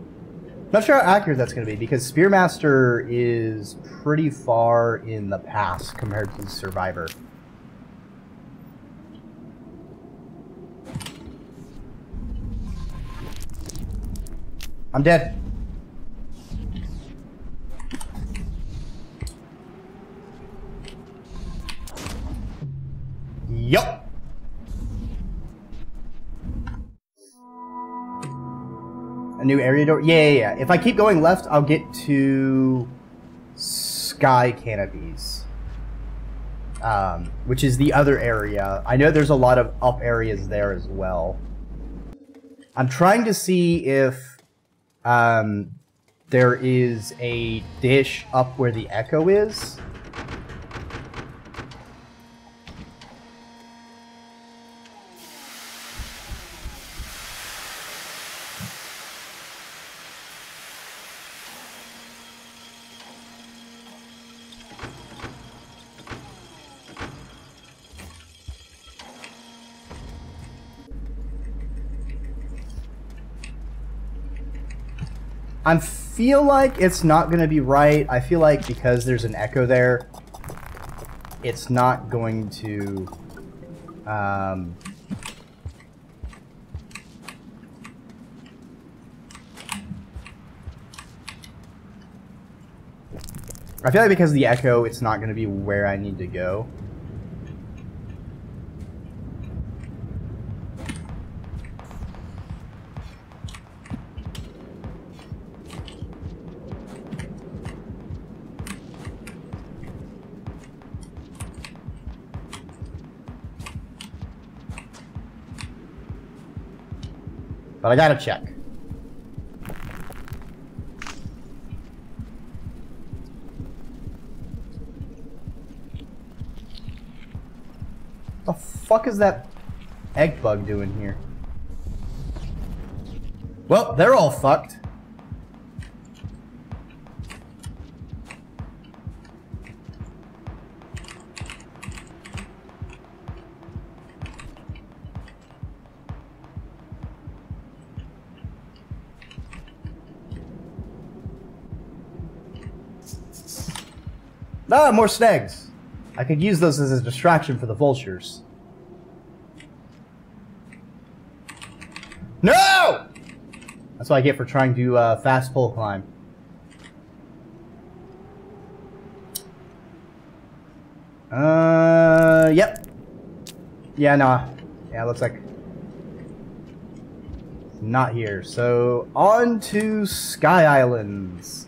Not sure how accurate that's going to be because Spearmaster is pretty far in the past compared to Survivor. I'm dead. New area door? Yeah, yeah, yeah. If I keep going left, I'll get to Sky Canopies. Um, which is the other area. I know there's a lot of up areas there as well. I'm trying to see if um, there is a dish up where the echo is. I feel like it's not going to be right. I feel like because there's an echo there, it's not going to... Um, I feel like because of the echo, it's not going to be where I need to go. But I gotta check. The fuck is that egg bug doing here? Well, they're all fucked. Ah, more snags. I could use those as a distraction for the vultures. No! That's what I get for trying to uh, fast pole climb. Uh, yep. Yeah, nah. Yeah, looks like not here. So, on to Sky Islands.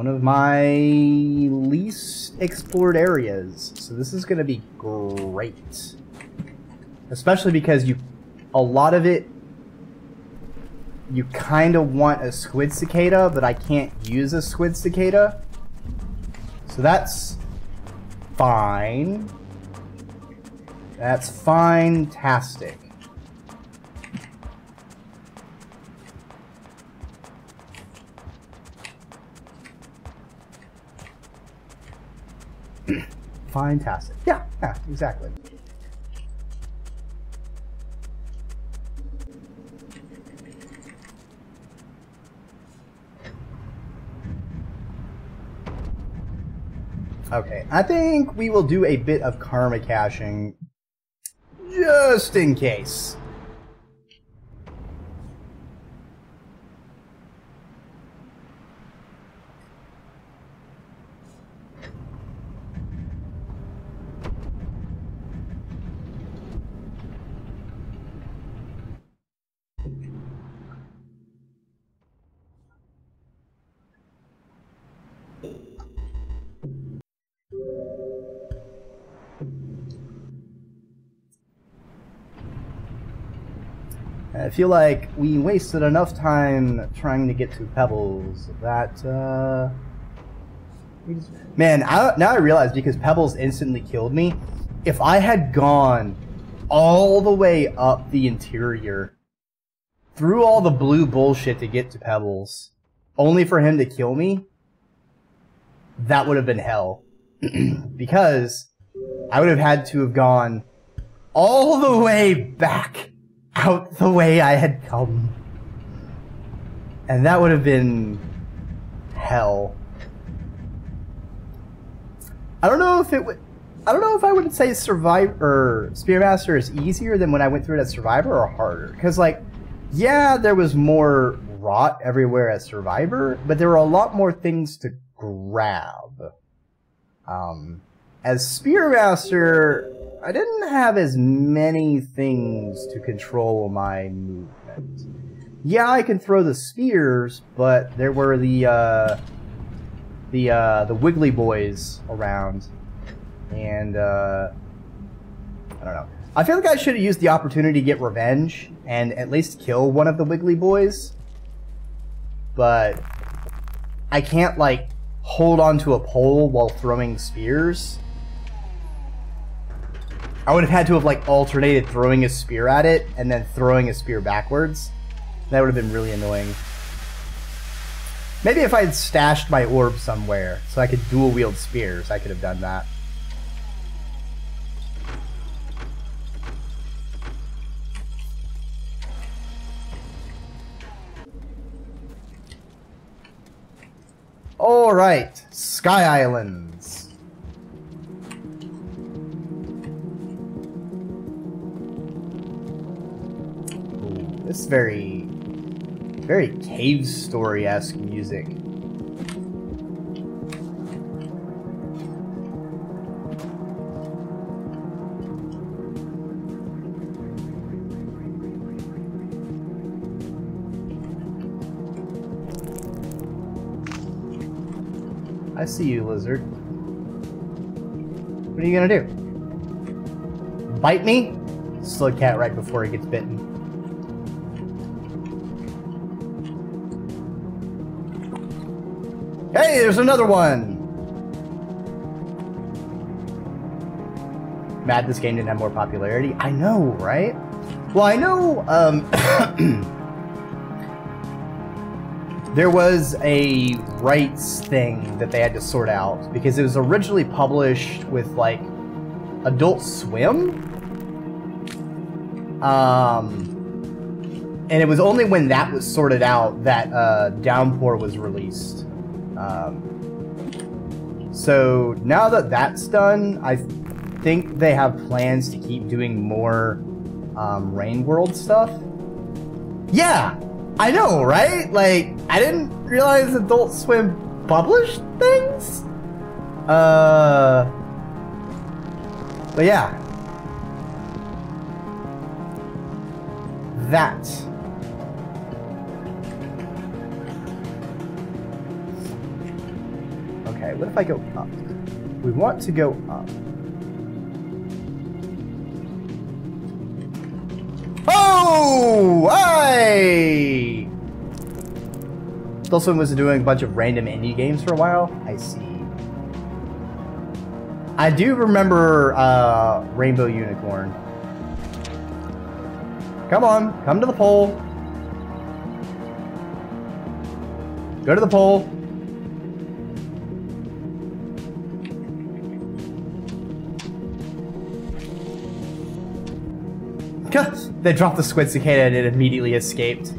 One of my least explored areas. So this is going to be great. Especially because you, a lot of it, you kind of want a squid cicada, but I can't use a squid cicada. So that's fine. That's fantastic. Fantastic. Yeah, yeah, exactly. Okay, I think we will do a bit of karma caching just in case. I feel like we wasted enough time trying to get to Pebbles that, uh... Man, I, now I realize because Pebbles instantly killed me, if I had gone all the way up the interior, through all the blue bullshit to get to Pebbles, only for him to kill me, that would have been hell. because I would have had to have gone all the way back out the way I had come. And that would have been hell. I don't know if it would. I don't know if I would say Survivor Spearmaster is easier than when I went through it as Survivor or harder. Because, like, yeah, there was more rot everywhere as Survivor, but there were a lot more things to grab. Um, as Spearmaster, I didn't have as many things to control my movement. Yeah, I can throw the spears, but there were the uh, the uh, the Wiggly Boys around, and uh, I don't know. I feel like I should have used the opportunity to get revenge and at least kill one of the Wiggly Boys, but I can't like hold onto a pole while throwing spears. I would have had to have like alternated throwing a spear at it and then throwing a spear backwards. That would have been really annoying. Maybe if I had stashed my orb somewhere so I could dual wield spears, I could have done that. Alright, Sky Islands. This very, very cave story-esque music. I see you, lizard. What are you gonna do? Bite me? Slow cat right before he gets bitten. Hey, there's another one! Mad this game didn't have more popularity. I know, right? Well, I know, um... there was a rights thing that they had to sort out because it was originally published with like Adult Swim. Um, and it was only when that was sorted out that uh, Downpour was released. Um, so now that that's done, I think they have plans to keep doing more um, Rain World stuff. Yeah, I know, right? Like, I didn't realize Adult Swim published things? Uh... But yeah. That. What if I go up? We want to go up. Oh! Hey! Swim was doing a bunch of random indie games for a while. I see. I do remember uh, Rainbow Unicorn. Come on, come to the pole. Go to the pole. They dropped the squid cicada and it immediately escaped.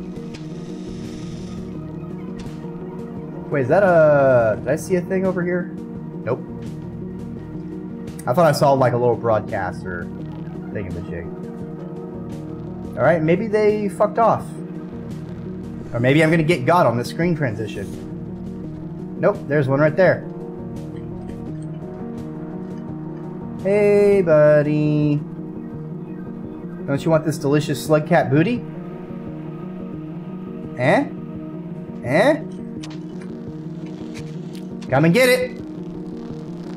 Wait, is that a... Did I see a thing over here? Nope. I thought I saw like a little broadcaster thingamajig. Alright, maybe they fucked off. Or maybe I'm gonna get God on the screen transition. Nope, there's one right there. Hey, buddy. Don't you want this delicious slug cat booty? Eh? Eh? Come and get it!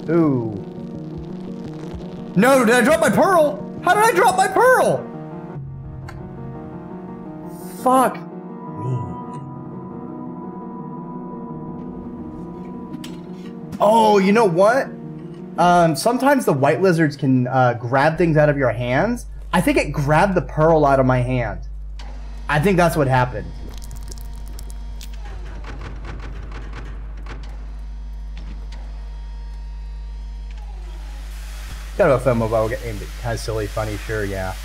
Ooh. No, did I drop my pearl? How did I drop my pearl? Fuck me. Oh, you know what? Um, sometimes the white lizards can uh, grab things out of your hands. I think it grabbed the pearl out of my hand. I think that's what happened. Kind of a fun mobile game, kind of silly, funny, sure, yeah.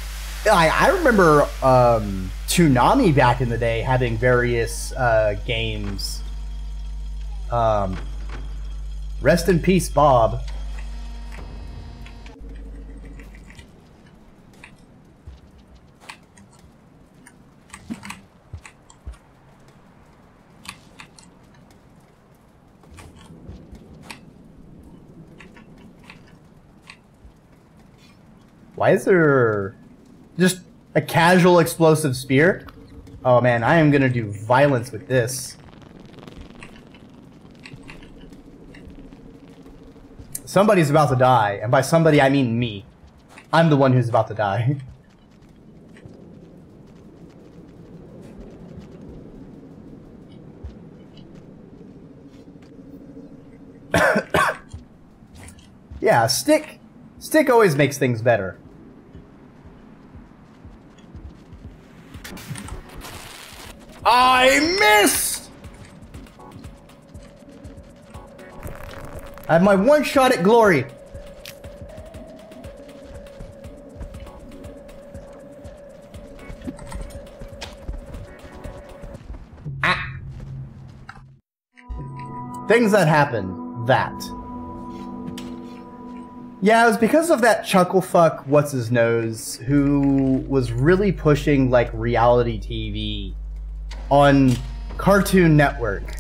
I, I remember um, Toonami back in the day having various uh, games. Um, rest in peace, Bob. Why is there just a casual explosive spear? Oh man, I am gonna do violence with this. Somebody's about to die, and by somebody I mean me. I'm the one who's about to die. yeah, stick stick always makes things better. I missed! I have my one shot at glory. Ah. Things that happen. That. Yeah, it was because of that chuckle fuck, what's his nose, who was really pushing like reality TV on Cartoon Network.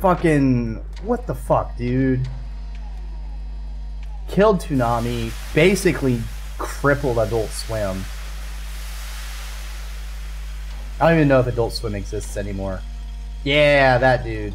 Fucking what the fuck, dude? Killed Toonami, basically crippled Adult Swim. I don't even know if Adult Swim exists anymore. Yeah, that dude.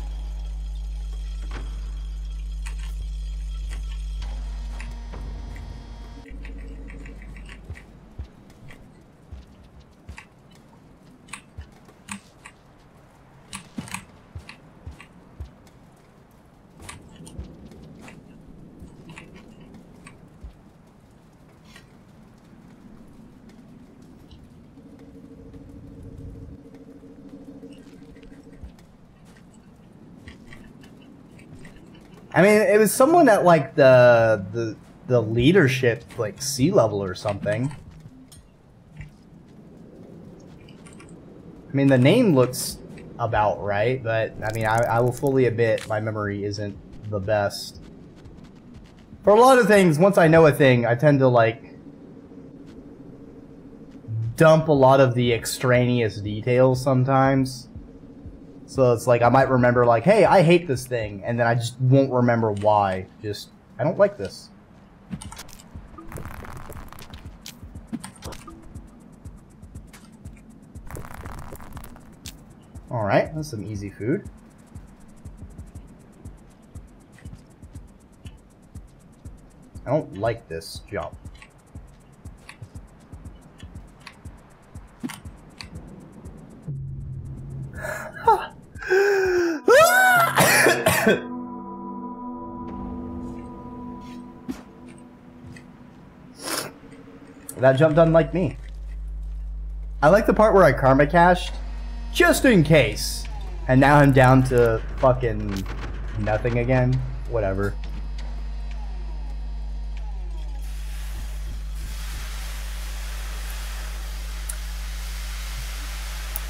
Someone at like the the the leadership, like C-level or something. I mean, the name looks about right, but I mean, I, I will fully admit my memory isn't the best. For a lot of things, once I know a thing, I tend to like dump a lot of the extraneous details sometimes. So it's like I might remember like, hey, I hate this thing, and then I just won't remember why. Just I don't like this. Alright, that's some easy food. I don't like this jump. That jump doesn't like me. I like the part where I karma cached, just in case. And now I'm down to fucking nothing again. Whatever.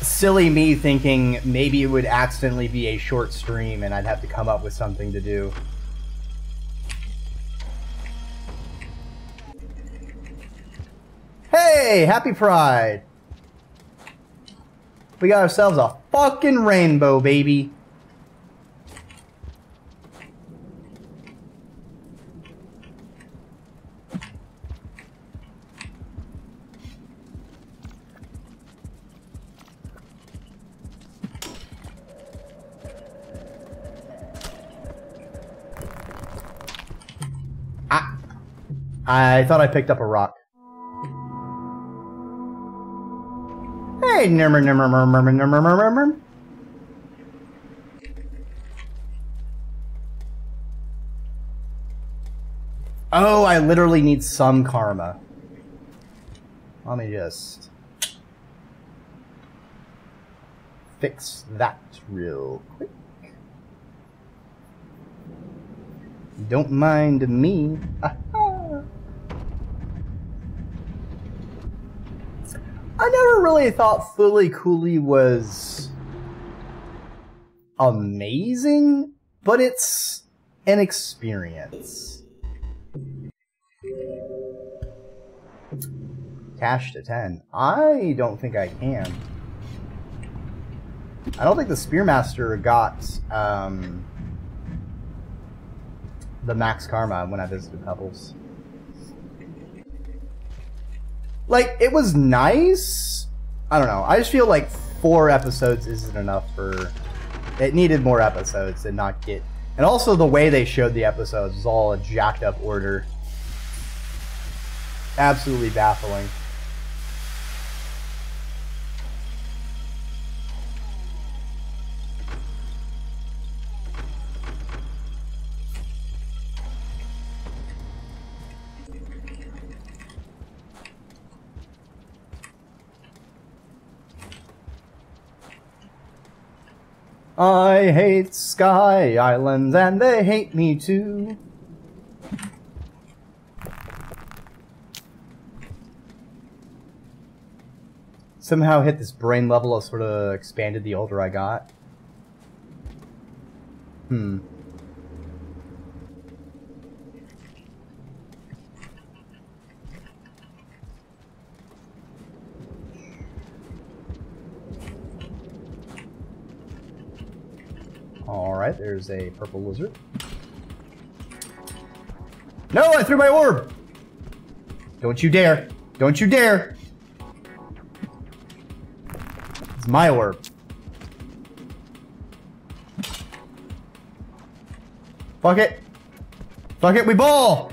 Silly me thinking maybe it would accidentally be a short stream and I'd have to come up with something to do. Hey, happy Pride! We got ourselves a fucking rainbow, baby. I thought I picked up a rock. Hey, nimmer, nimmer, nimmer, nimmer, nimmer, nimmer. Oh, I literally need some karma. Let me just fix that real quick. Don't mind me. I never really thought Fooly Cooly was amazing, but it's an experience. Cash to 10. I don't think I can. I don't think the Spearmaster got um, the max karma when I visited Pebbles. Like it was nice. I don't know. I just feel like four episodes isn't enough for. It needed more episodes and not get. And also the way they showed the episodes was all a jacked up order. Absolutely baffling. I hate Sky Islands and they hate me too. Somehow hit this brain level of sort of expanded the older I got. Hmm. Alright, there's a purple lizard. No, I threw my orb! Don't you dare. Don't you dare! It's my orb. Fuck it. Fuck it, we ball!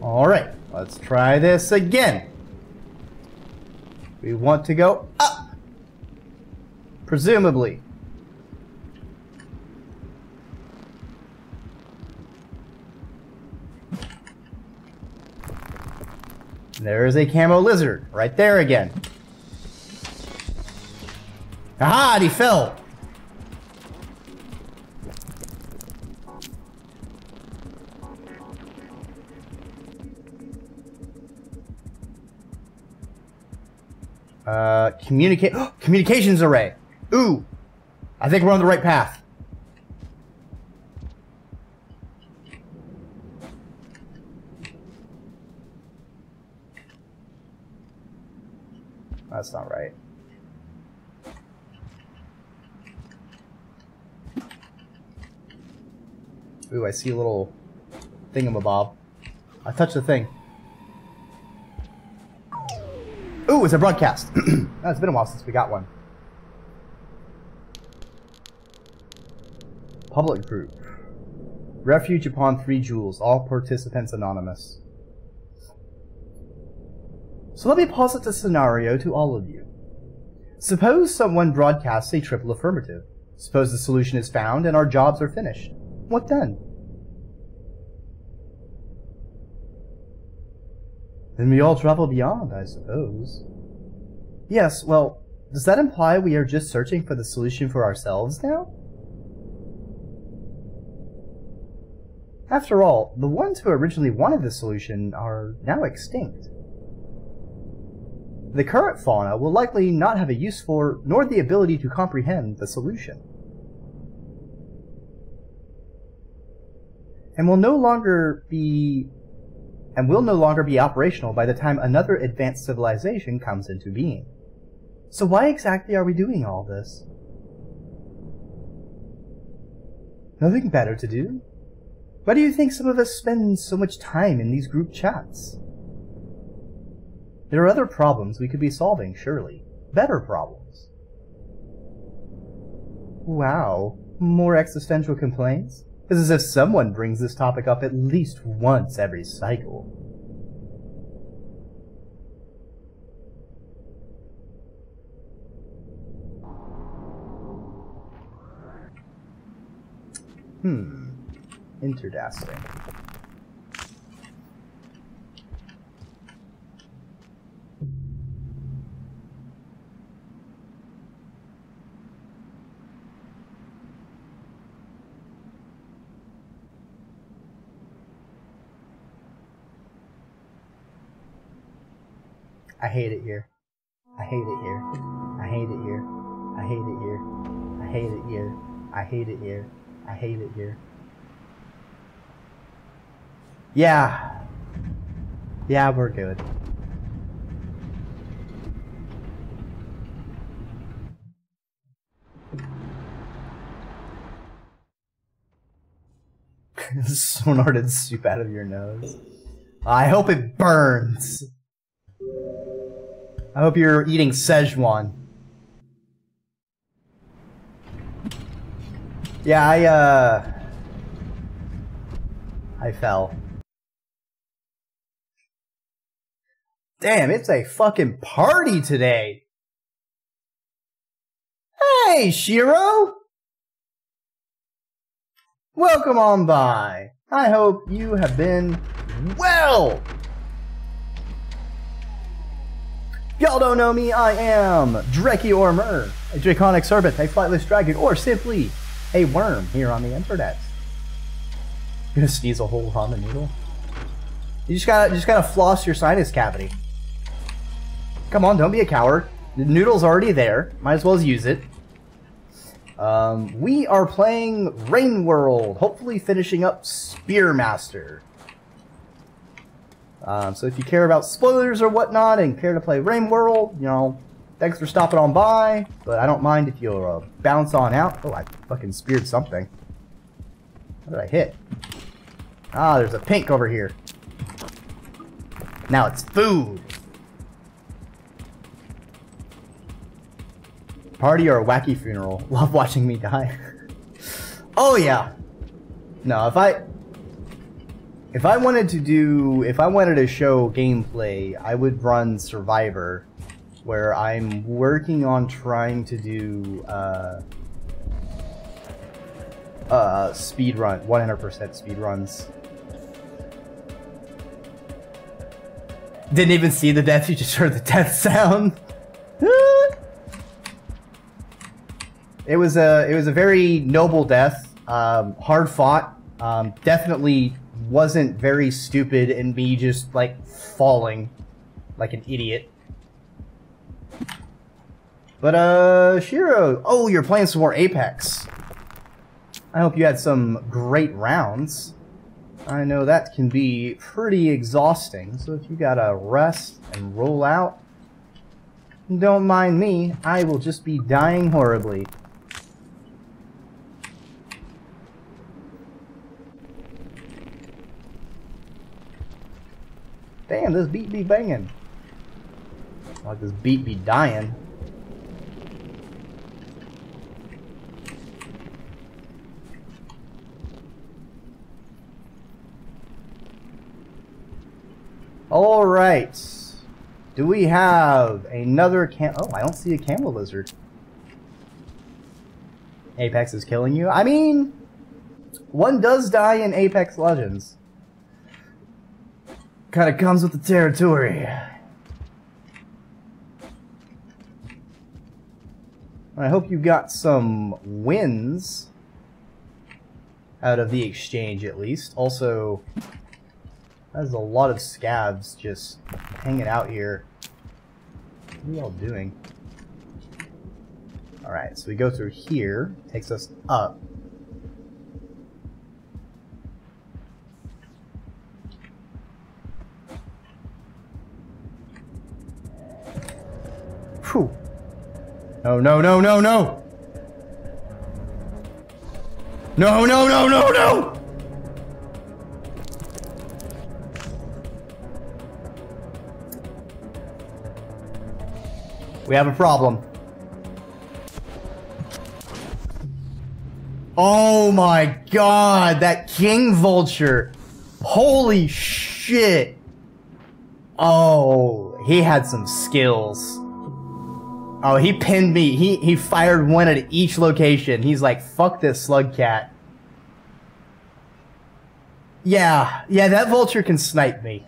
Alright, let's try this again. We want to go up. Presumably. There is a camo lizard right there again. Aha, he fell. Uh, communicate communications array. Ooh, I think we're on the right path. That's not right. Ooh, I see a little thingamabob. I touched the thing. Ooh, it's a broadcast. oh, it's been a while since we got one. Public group. Refuge upon three jewels. All participants anonymous. So let me posit the scenario to all of you. Suppose someone broadcasts a triple affirmative. Suppose the solution is found and our jobs are finished. What then? Then we all travel beyond, I suppose. Yes, well, does that imply we are just searching for the solution for ourselves now? After all, the ones who originally wanted the solution are now extinct. The current fauna will likely not have a use for, nor the ability to comprehend, the solution. And will no longer be and will no longer be operational by the time another advanced civilization comes into being. So why exactly are we doing all this? Nothing better to do? Why do you think some of us spend so much time in these group chats? There are other problems we could be solving, surely. Better problems. Wow. More existential complaints? It's as if someone brings this topic up at least once every cycle. Hmm. Interesting. I hate it here. I hate it here. I hate it here. I hate it here. I hate it here. I hate it here. I hate it here. Yeah. Yeah, we're good. Snorted soup out of your nose. I hope it burns. I hope you're eating Szechuan. Yeah, I, uh... I fell. Damn, it's a fucking party today! Hey, Shiro! Welcome on by. I hope you have been well! Y'all don't know me, I am Dreki or DrekiOrmur, a draconic serpent, a flightless dragon, or simply a worm here on the internet. You're gonna sneeze a whole ramen noodle? You just gotta, just gotta floss your sinus cavity. Come on, don't be a coward. The noodle's already there. Might as well use it. Um, we are playing Rain World, hopefully finishing up Spearmaster. Um, so if you care about spoilers or whatnot and care to play Rain World, you know, thanks for stopping on by. But I don't mind if you uh, bounce on out. Oh, I fucking speared something. What did I hit? Ah, there's a pink over here. Now it's food. Party or a wacky funeral. Love watching me die. oh yeah. No, if I if I wanted to do, if I wanted to show gameplay, I would run Survivor, where I'm working on trying to do uh, uh, speed run, 100% speed runs. Didn't even see the death, you just heard the death sound. it was a, it was a very noble death, um, hard fought, um, definitely wasn't very stupid and me just like falling like an idiot. But uh, Shiro, oh, you're playing some more Apex. I hope you had some great rounds. I know that can be pretty exhausting, so if you gotta rest and roll out, don't mind me, I will just be dying horribly. Damn, this beat be banging. Like this beat be dying. All right. Do we have another cam? Oh, I don't see a camo lizard. Apex is killing you. I mean, one does die in Apex Legends. Kind of comes with the territory. I hope you got some wins out of the exchange at least. Also, there's a lot of scavs just hanging out here. What are y'all doing? Alright, so we go through here. Takes us up. Whew. No, no, no, no, no! No, no, no, no, no! We have a problem. Oh my god, that king vulture. Holy shit. Oh, he had some skills. Oh, he pinned me. He he fired one at each location. He's like, fuck this slug cat. Yeah, yeah, that vulture can snipe me.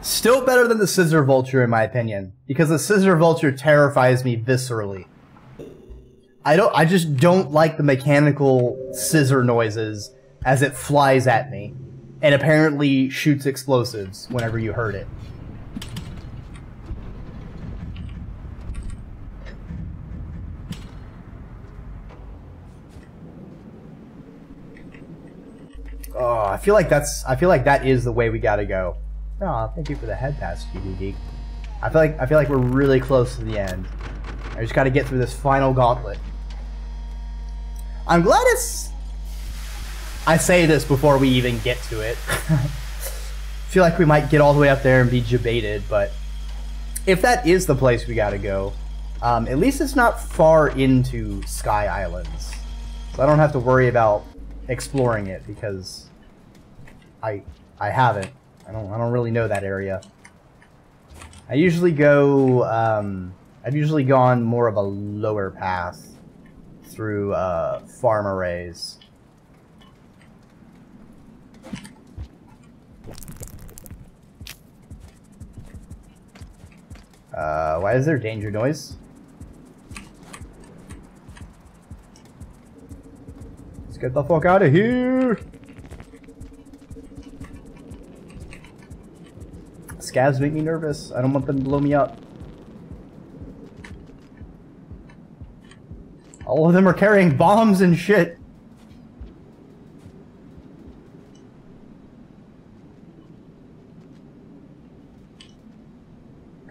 Still better than the Scissor Vulture, in my opinion, because the Scissor Vulture terrifies me viscerally. I don't. I just don't like the mechanical scissor noises as it flies at me, and apparently shoots explosives whenever you hurt it. Oh, I feel like that's. I feel like that is the way we gotta go. Oh, thank you for the head pass, GDD. I feel like I feel like we're really close to the end. I just got to get through this final gauntlet. I'm glad it's. I say this before we even get to it. feel like we might get all the way up there and be debated, but if that is the place we got to go, um, at least it's not far into Sky Islands, so I don't have to worry about exploring it because I I haven't. I don't I don't really know that area. I usually go um, I've usually gone more of a lower path through uh, farm arrays. Uh, why is there danger noise? Let's get the fuck out of here! Scavs make me nervous. I don't want them to blow me up. All of them are carrying bombs and shit.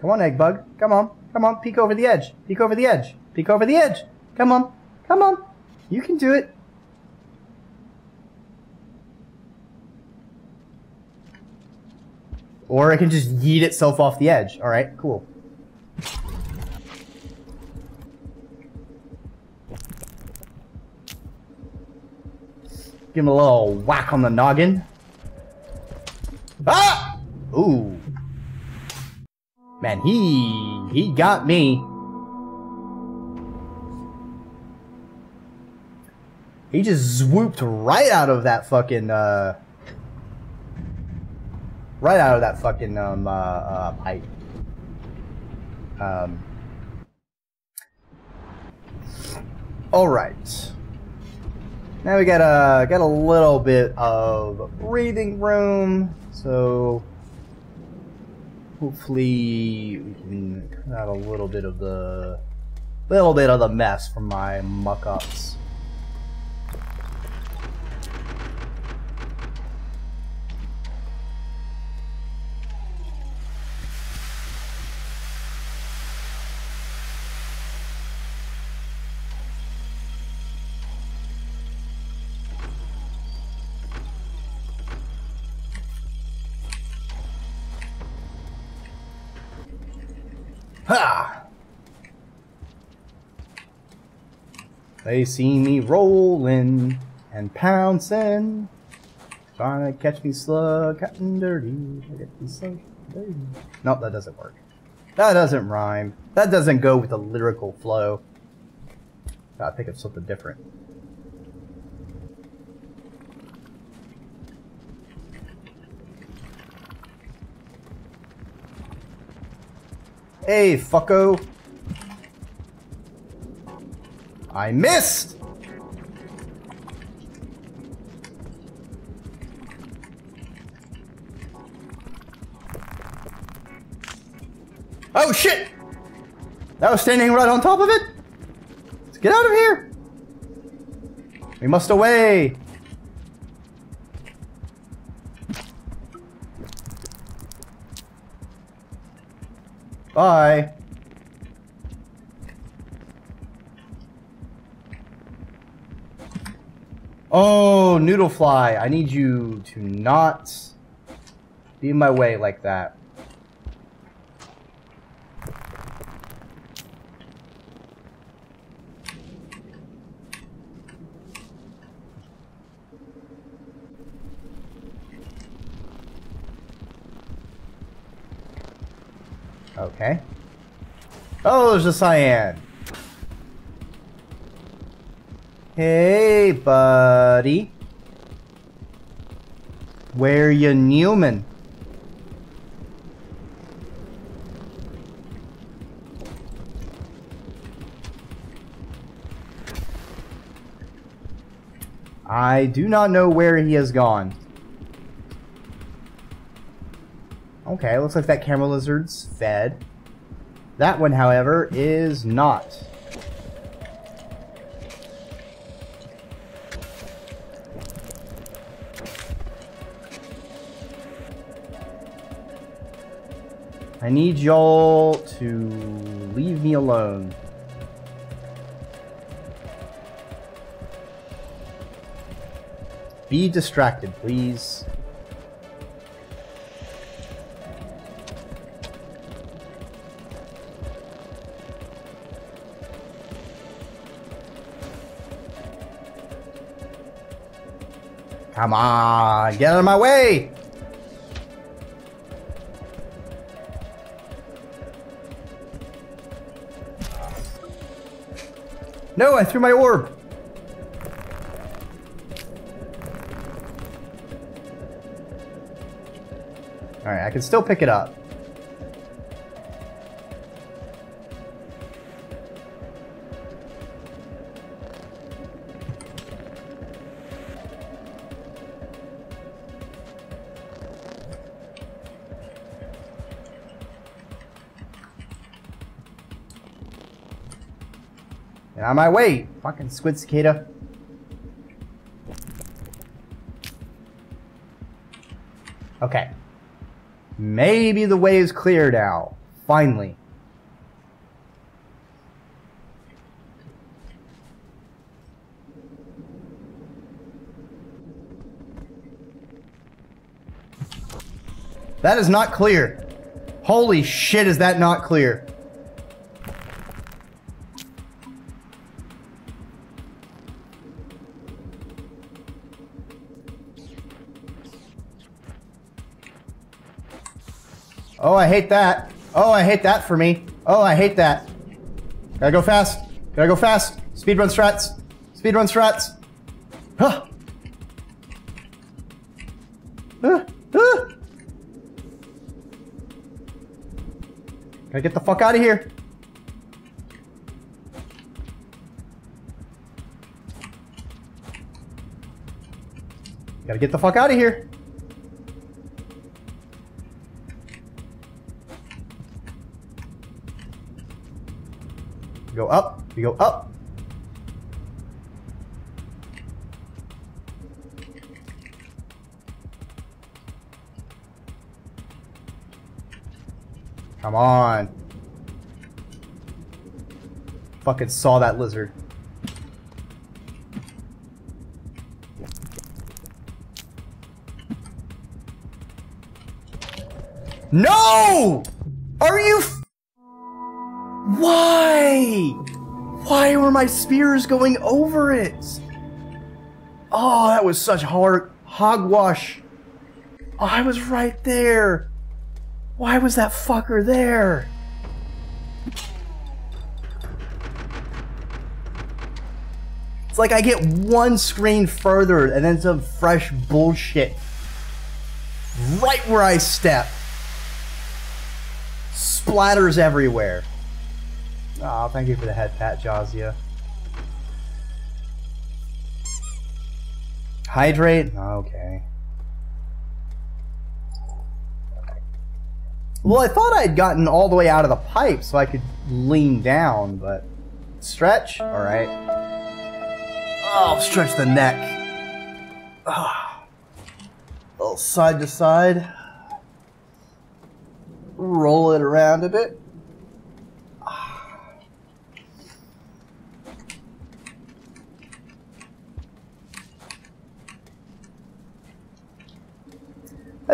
Come on, egg bug. Come on. Come on. Peek over the edge. Peek over the edge. Peek over the edge. Come on. Come on. You can do it. Or it can just yeet itself off the edge. Alright, cool. Give him a little whack on the noggin. Ah! Ooh. Man, he... he got me. He just swooped right out of that fucking, uh right out of that fucking um, uh, uh, pipe. Um. All right. Now we got a got a little bit of breathing room, so hopefully we can cut out a little bit of the little bit of the mess from my muck ups. They see me rolling and pouncing, trying to catch me slug, cutting dirty. I get so dirty. Nope, that doesn't work. That doesn't rhyme. That doesn't go with the lyrical flow. Gotta think of something different. Hey, fucko. I missed! Oh shit! That was standing right on top of it? Let's get out of here! We must away! Bye! Oh, Noodlefly, I need you to not be in my way like that. Okay. Oh, there's a cyan. Hey, buddy. Where you Newman? I do not know where he has gone. Okay, looks like that camo lizard's fed. That one, however, is not. I need y'all to leave me alone. Be distracted, please. Come on, get out of my way! No, I threw my orb! Alright, I can still pick it up. Get on my way, fucking squid cicada. Okay. Maybe the way is clear now. Finally. That is not clear. Holy shit, is that not clear? Oh, I hate that. Oh, I hate that for me. Oh, I hate that. Gotta go fast. Gotta go fast. Speedrun strats. Speedrun strats. Huh. Uh, uh. Gotta get the fuck out of here. Gotta get the fuck out of here. Go up. Come on. Fucking saw that lizard. My spears going over it? Oh, that was such hard hogwash. Oh, I was right there. Why was that fucker there? It's like I get one screen further and then some fresh bullshit right where I step. Splatters everywhere. Oh, thank you for the head pat, Jazia. Hydrate? Okay. Well, I thought I'd gotten all the way out of the pipe so I could lean down, but... Stretch? Alright. Oh, stretch the neck. Oh. A little side to side. Roll it around a bit.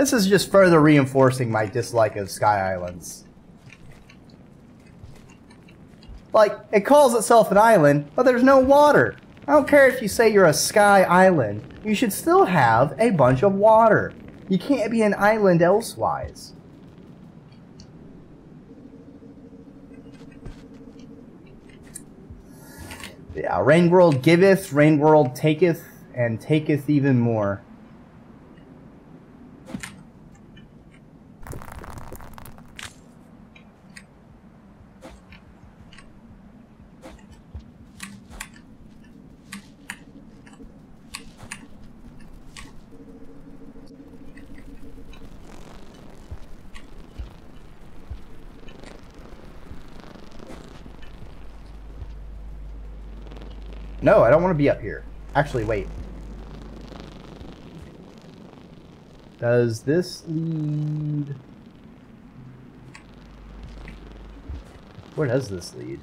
This is just further reinforcing my dislike of Sky Islands. Like, it calls itself an island, but there's no water. I don't care if you say you're a sky island, you should still have a bunch of water. You can't be an island elsewise. Yeah, Rain World giveth, Rain World taketh, and taketh even more. No, I don't want to be up here. Actually, wait. Does this lead... Where does this lead?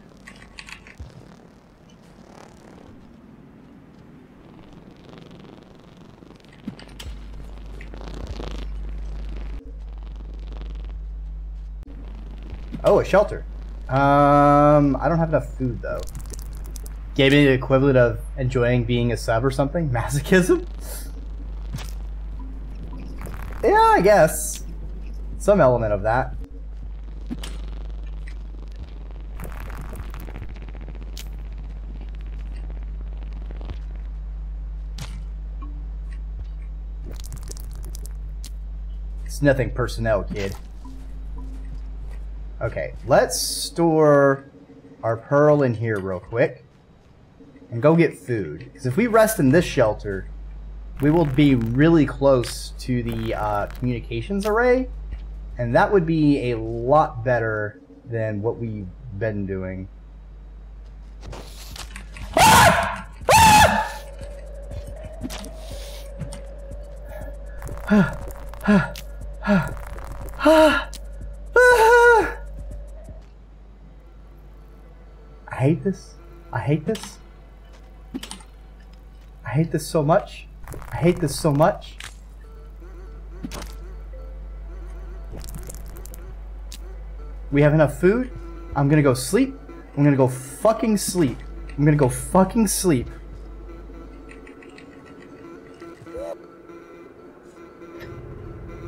Oh, a shelter. Um, I don't have enough food, though gave me the equivalent of enjoying being a sub or something? Masochism? yeah, I guess. Some element of that. It's nothing personnel, kid. Okay, let's store our pearl in here real quick and go get food. Because if we rest in this shelter, we will be really close to the uh, communications array, and that would be a lot better than what we've been doing. I hate this. I hate this. I hate this so much. I hate this so much. We have enough food. I'm gonna go sleep. I'm gonna go fucking sleep. I'm gonna go fucking sleep.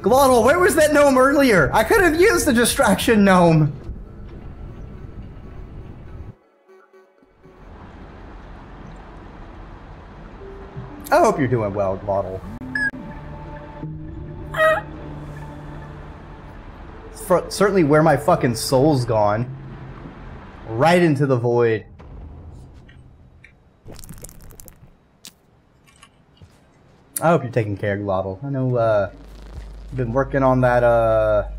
Glottal, where was that gnome earlier? I could have used the distraction gnome. I hope you're doing well, Glottal. For, certainly where my fucking soul's gone. Right into the void. I hope you're taking care, Glottal. I know, uh, you've been working on that, uh...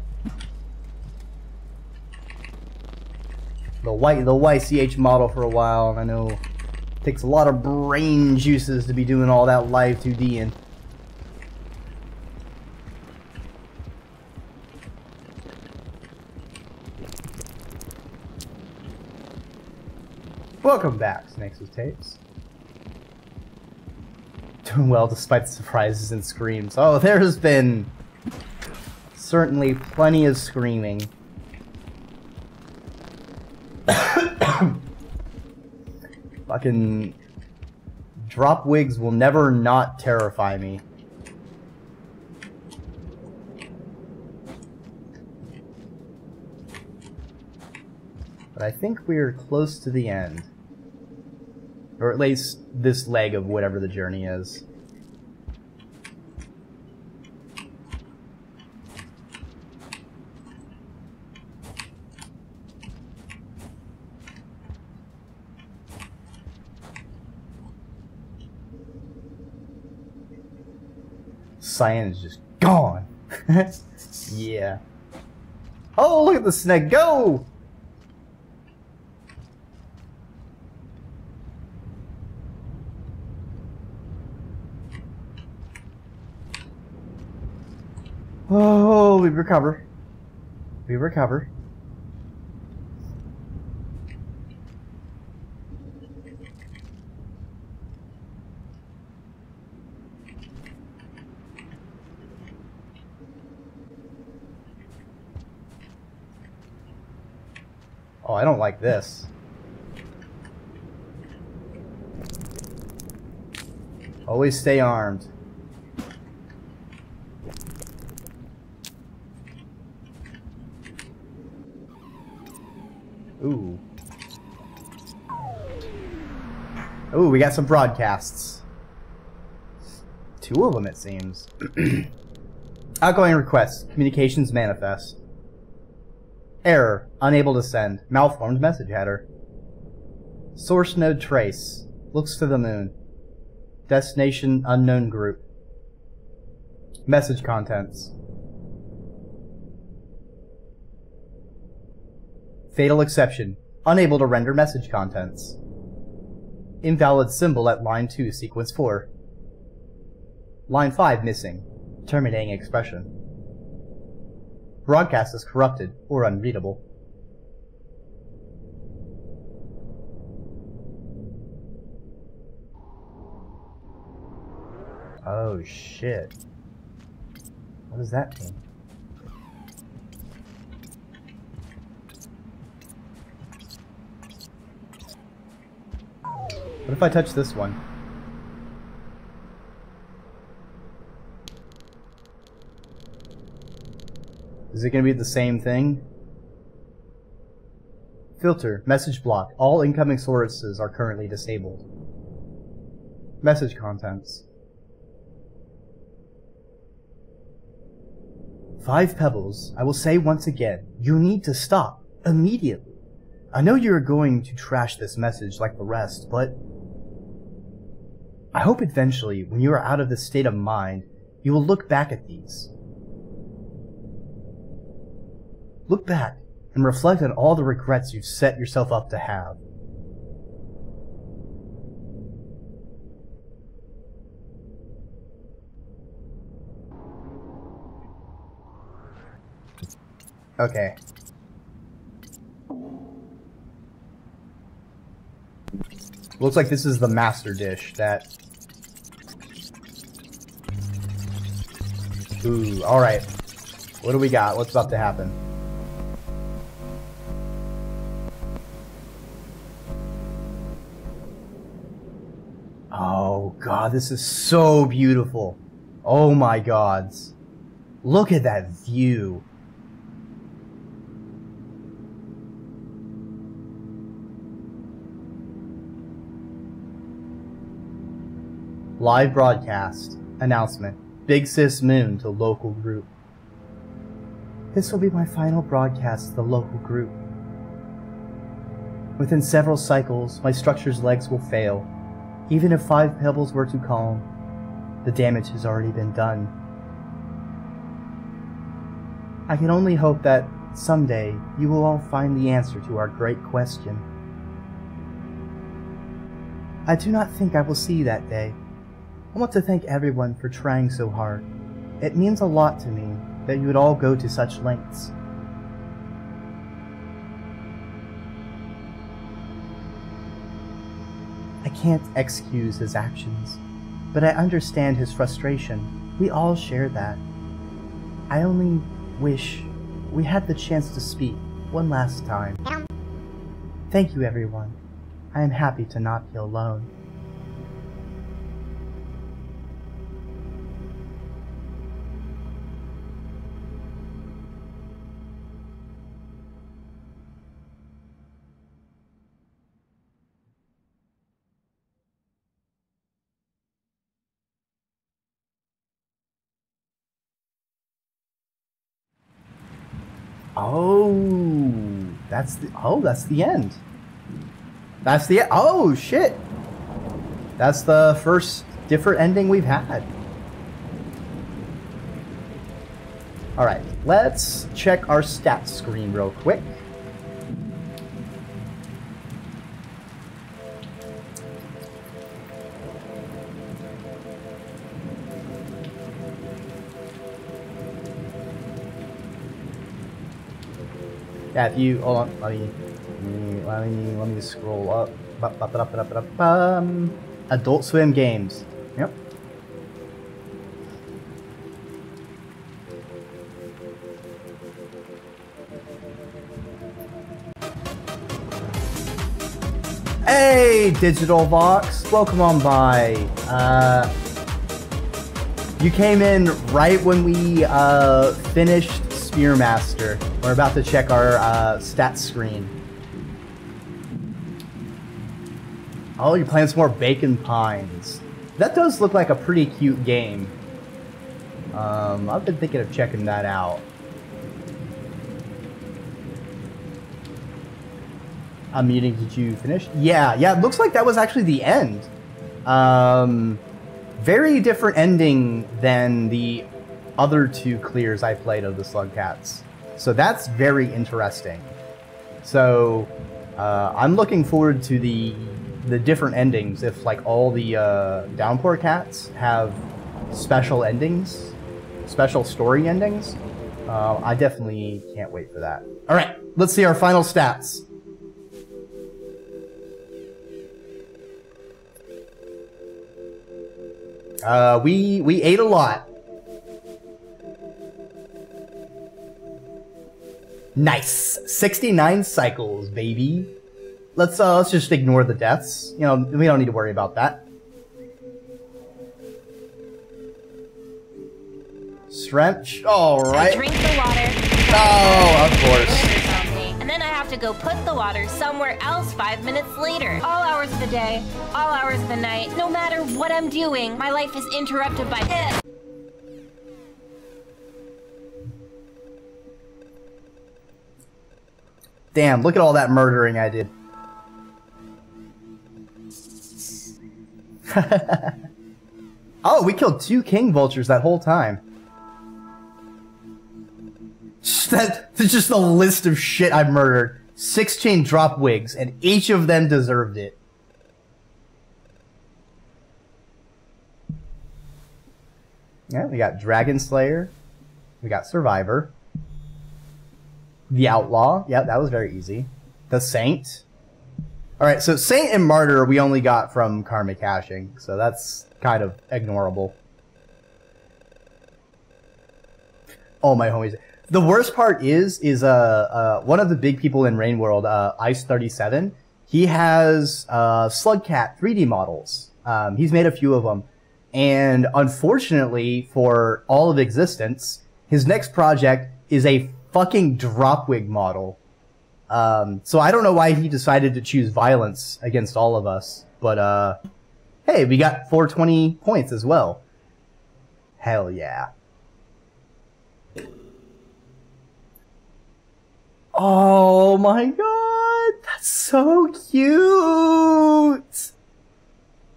The white, the YCH model for a while, and I know Takes a lot of brain juices to be doing all that live 2D'ing. Welcome back, Snakes with Tapes. Doing well despite the surprises and screams. Oh, there has been certainly plenty of screaming. Fucking Dropwigs will never not terrify me. But I think we're close to the end. Or at least this leg of whatever the journey is. Cyan is just gone. yeah. Oh, look at the snake go! Oh, we recover. We recover. I don't like this. Always stay armed. Ooh. Ooh, we got some broadcasts. Two of them, it seems. Outgoing requests. Communications manifest. Error. Unable to send. Malformed message header. Source node trace. Looks to the moon. Destination unknown group. Message contents. Fatal exception. Unable to render message contents. Invalid symbol at line 2, sequence 4. Line 5 missing. Terminating expression. Broadcast is corrupted or unreadable. Oh shit. What does that mean? What if I touch this one? Is it going to be the same thing? Filter, message block. All incoming sources are currently disabled. Message contents. Five Pebbles, I will say once again, you need to stop. Immediately. I know you're going to trash this message like the rest, but I hope eventually, when you are out of this state of mind, you will look back at these. Look back and reflect on all the regrets you've set yourself up to have. Okay. Looks like this is the master dish that... Ooh, alright. What do we got? What's about to happen? This is so beautiful. Oh my gods. Look at that view. Live broadcast. Announcement. Big Sis Moon to local group. This will be my final broadcast to the local group. Within several cycles, my structure's legs will fail. Even if five pebbles were to calm, the damage has already been done. I can only hope that someday you will all find the answer to our great question. I do not think I will see you that day. I want to thank everyone for trying so hard. It means a lot to me that you would all go to such lengths. I can't excuse his actions, but I understand his frustration. We all share that. I only wish we had the chance to speak one last time. Thank you, everyone. I am happy to not be alone. That's the oh, that's the end. That's the oh shit. That's the first different ending we've had. All right, let's check our stats screen real quick. Yeah, you hold on, let me let me let me scroll up. Adult Swim games. Yep. Hey, Digital Vox, welcome on by. Uh, you came in right when we uh, finished Spearmaster. We're about to check our uh, stats screen. Oh, you're playing some more Bacon Pines. That does look like a pretty cute game. Um, I've been thinking of checking that out. Meeting, did you finish? Yeah, yeah, it looks like that was actually the end. Um, very different ending than the other two clears I played of the Slug Cats. So that's very interesting. So uh, I'm looking forward to the the different endings. If like all the uh, Downpour Cats have special endings, special story endings, uh, I definitely can't wait for that. All right, let's see our final stats. Uh, we we ate a lot. Nice. 69 cycles, baby. Let's uh let's just ignore the deaths. You know, we don't need to worry about that. Stretch. All right. I drink the water. Oh, of course. And then I have to go put the water somewhere else five minutes later. All hours of the day, all hours of the night, no matter what I'm doing, my life is interrupted by Damn, look at all that murdering I did. oh, we killed two king vultures that whole time. That, that's just a list of shit I murdered. Six chain Dropwigs, and each of them deserved it. Yeah, we got Dragon Slayer. We got Survivor. The Outlaw. Yeah, that was very easy. The Saint. All right, so Saint and Martyr we only got from karma caching, so that's kind of ignorable. Oh my homies. The worst part is is uh, uh one of the big people in Rain World, uh, Ice Thirty Seven. He has uh, Slugcat 3D models. Um, he's made a few of them, and unfortunately for all of existence, his next project is a fucking Dropwig model. Um, so I don't know why he decided to choose violence against all of us, but uh, hey, we got 420 points as well. Hell yeah. Oh my god, that's so cute.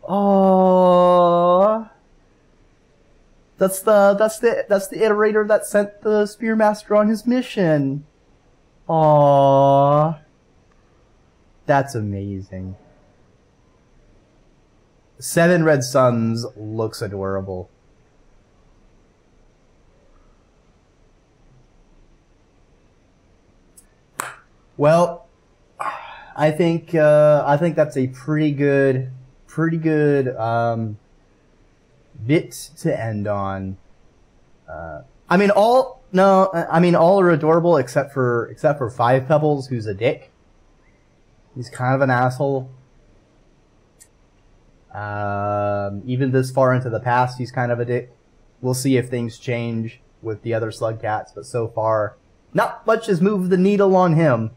Oh. That's the that's the that's the iterator that sent the Spearmaster on his mission. Aww. That's amazing. Seven Red Suns looks adorable. Well, I think uh, I think that's a pretty good, pretty good um, bit to end on. Uh, I mean, all no, I mean all are adorable except for except for Five Pebbles, who's a dick. He's kind of an asshole. Um, even this far into the past, he's kind of a dick. We'll see if things change with the other slug cats, but so far, not much has moved the needle on him.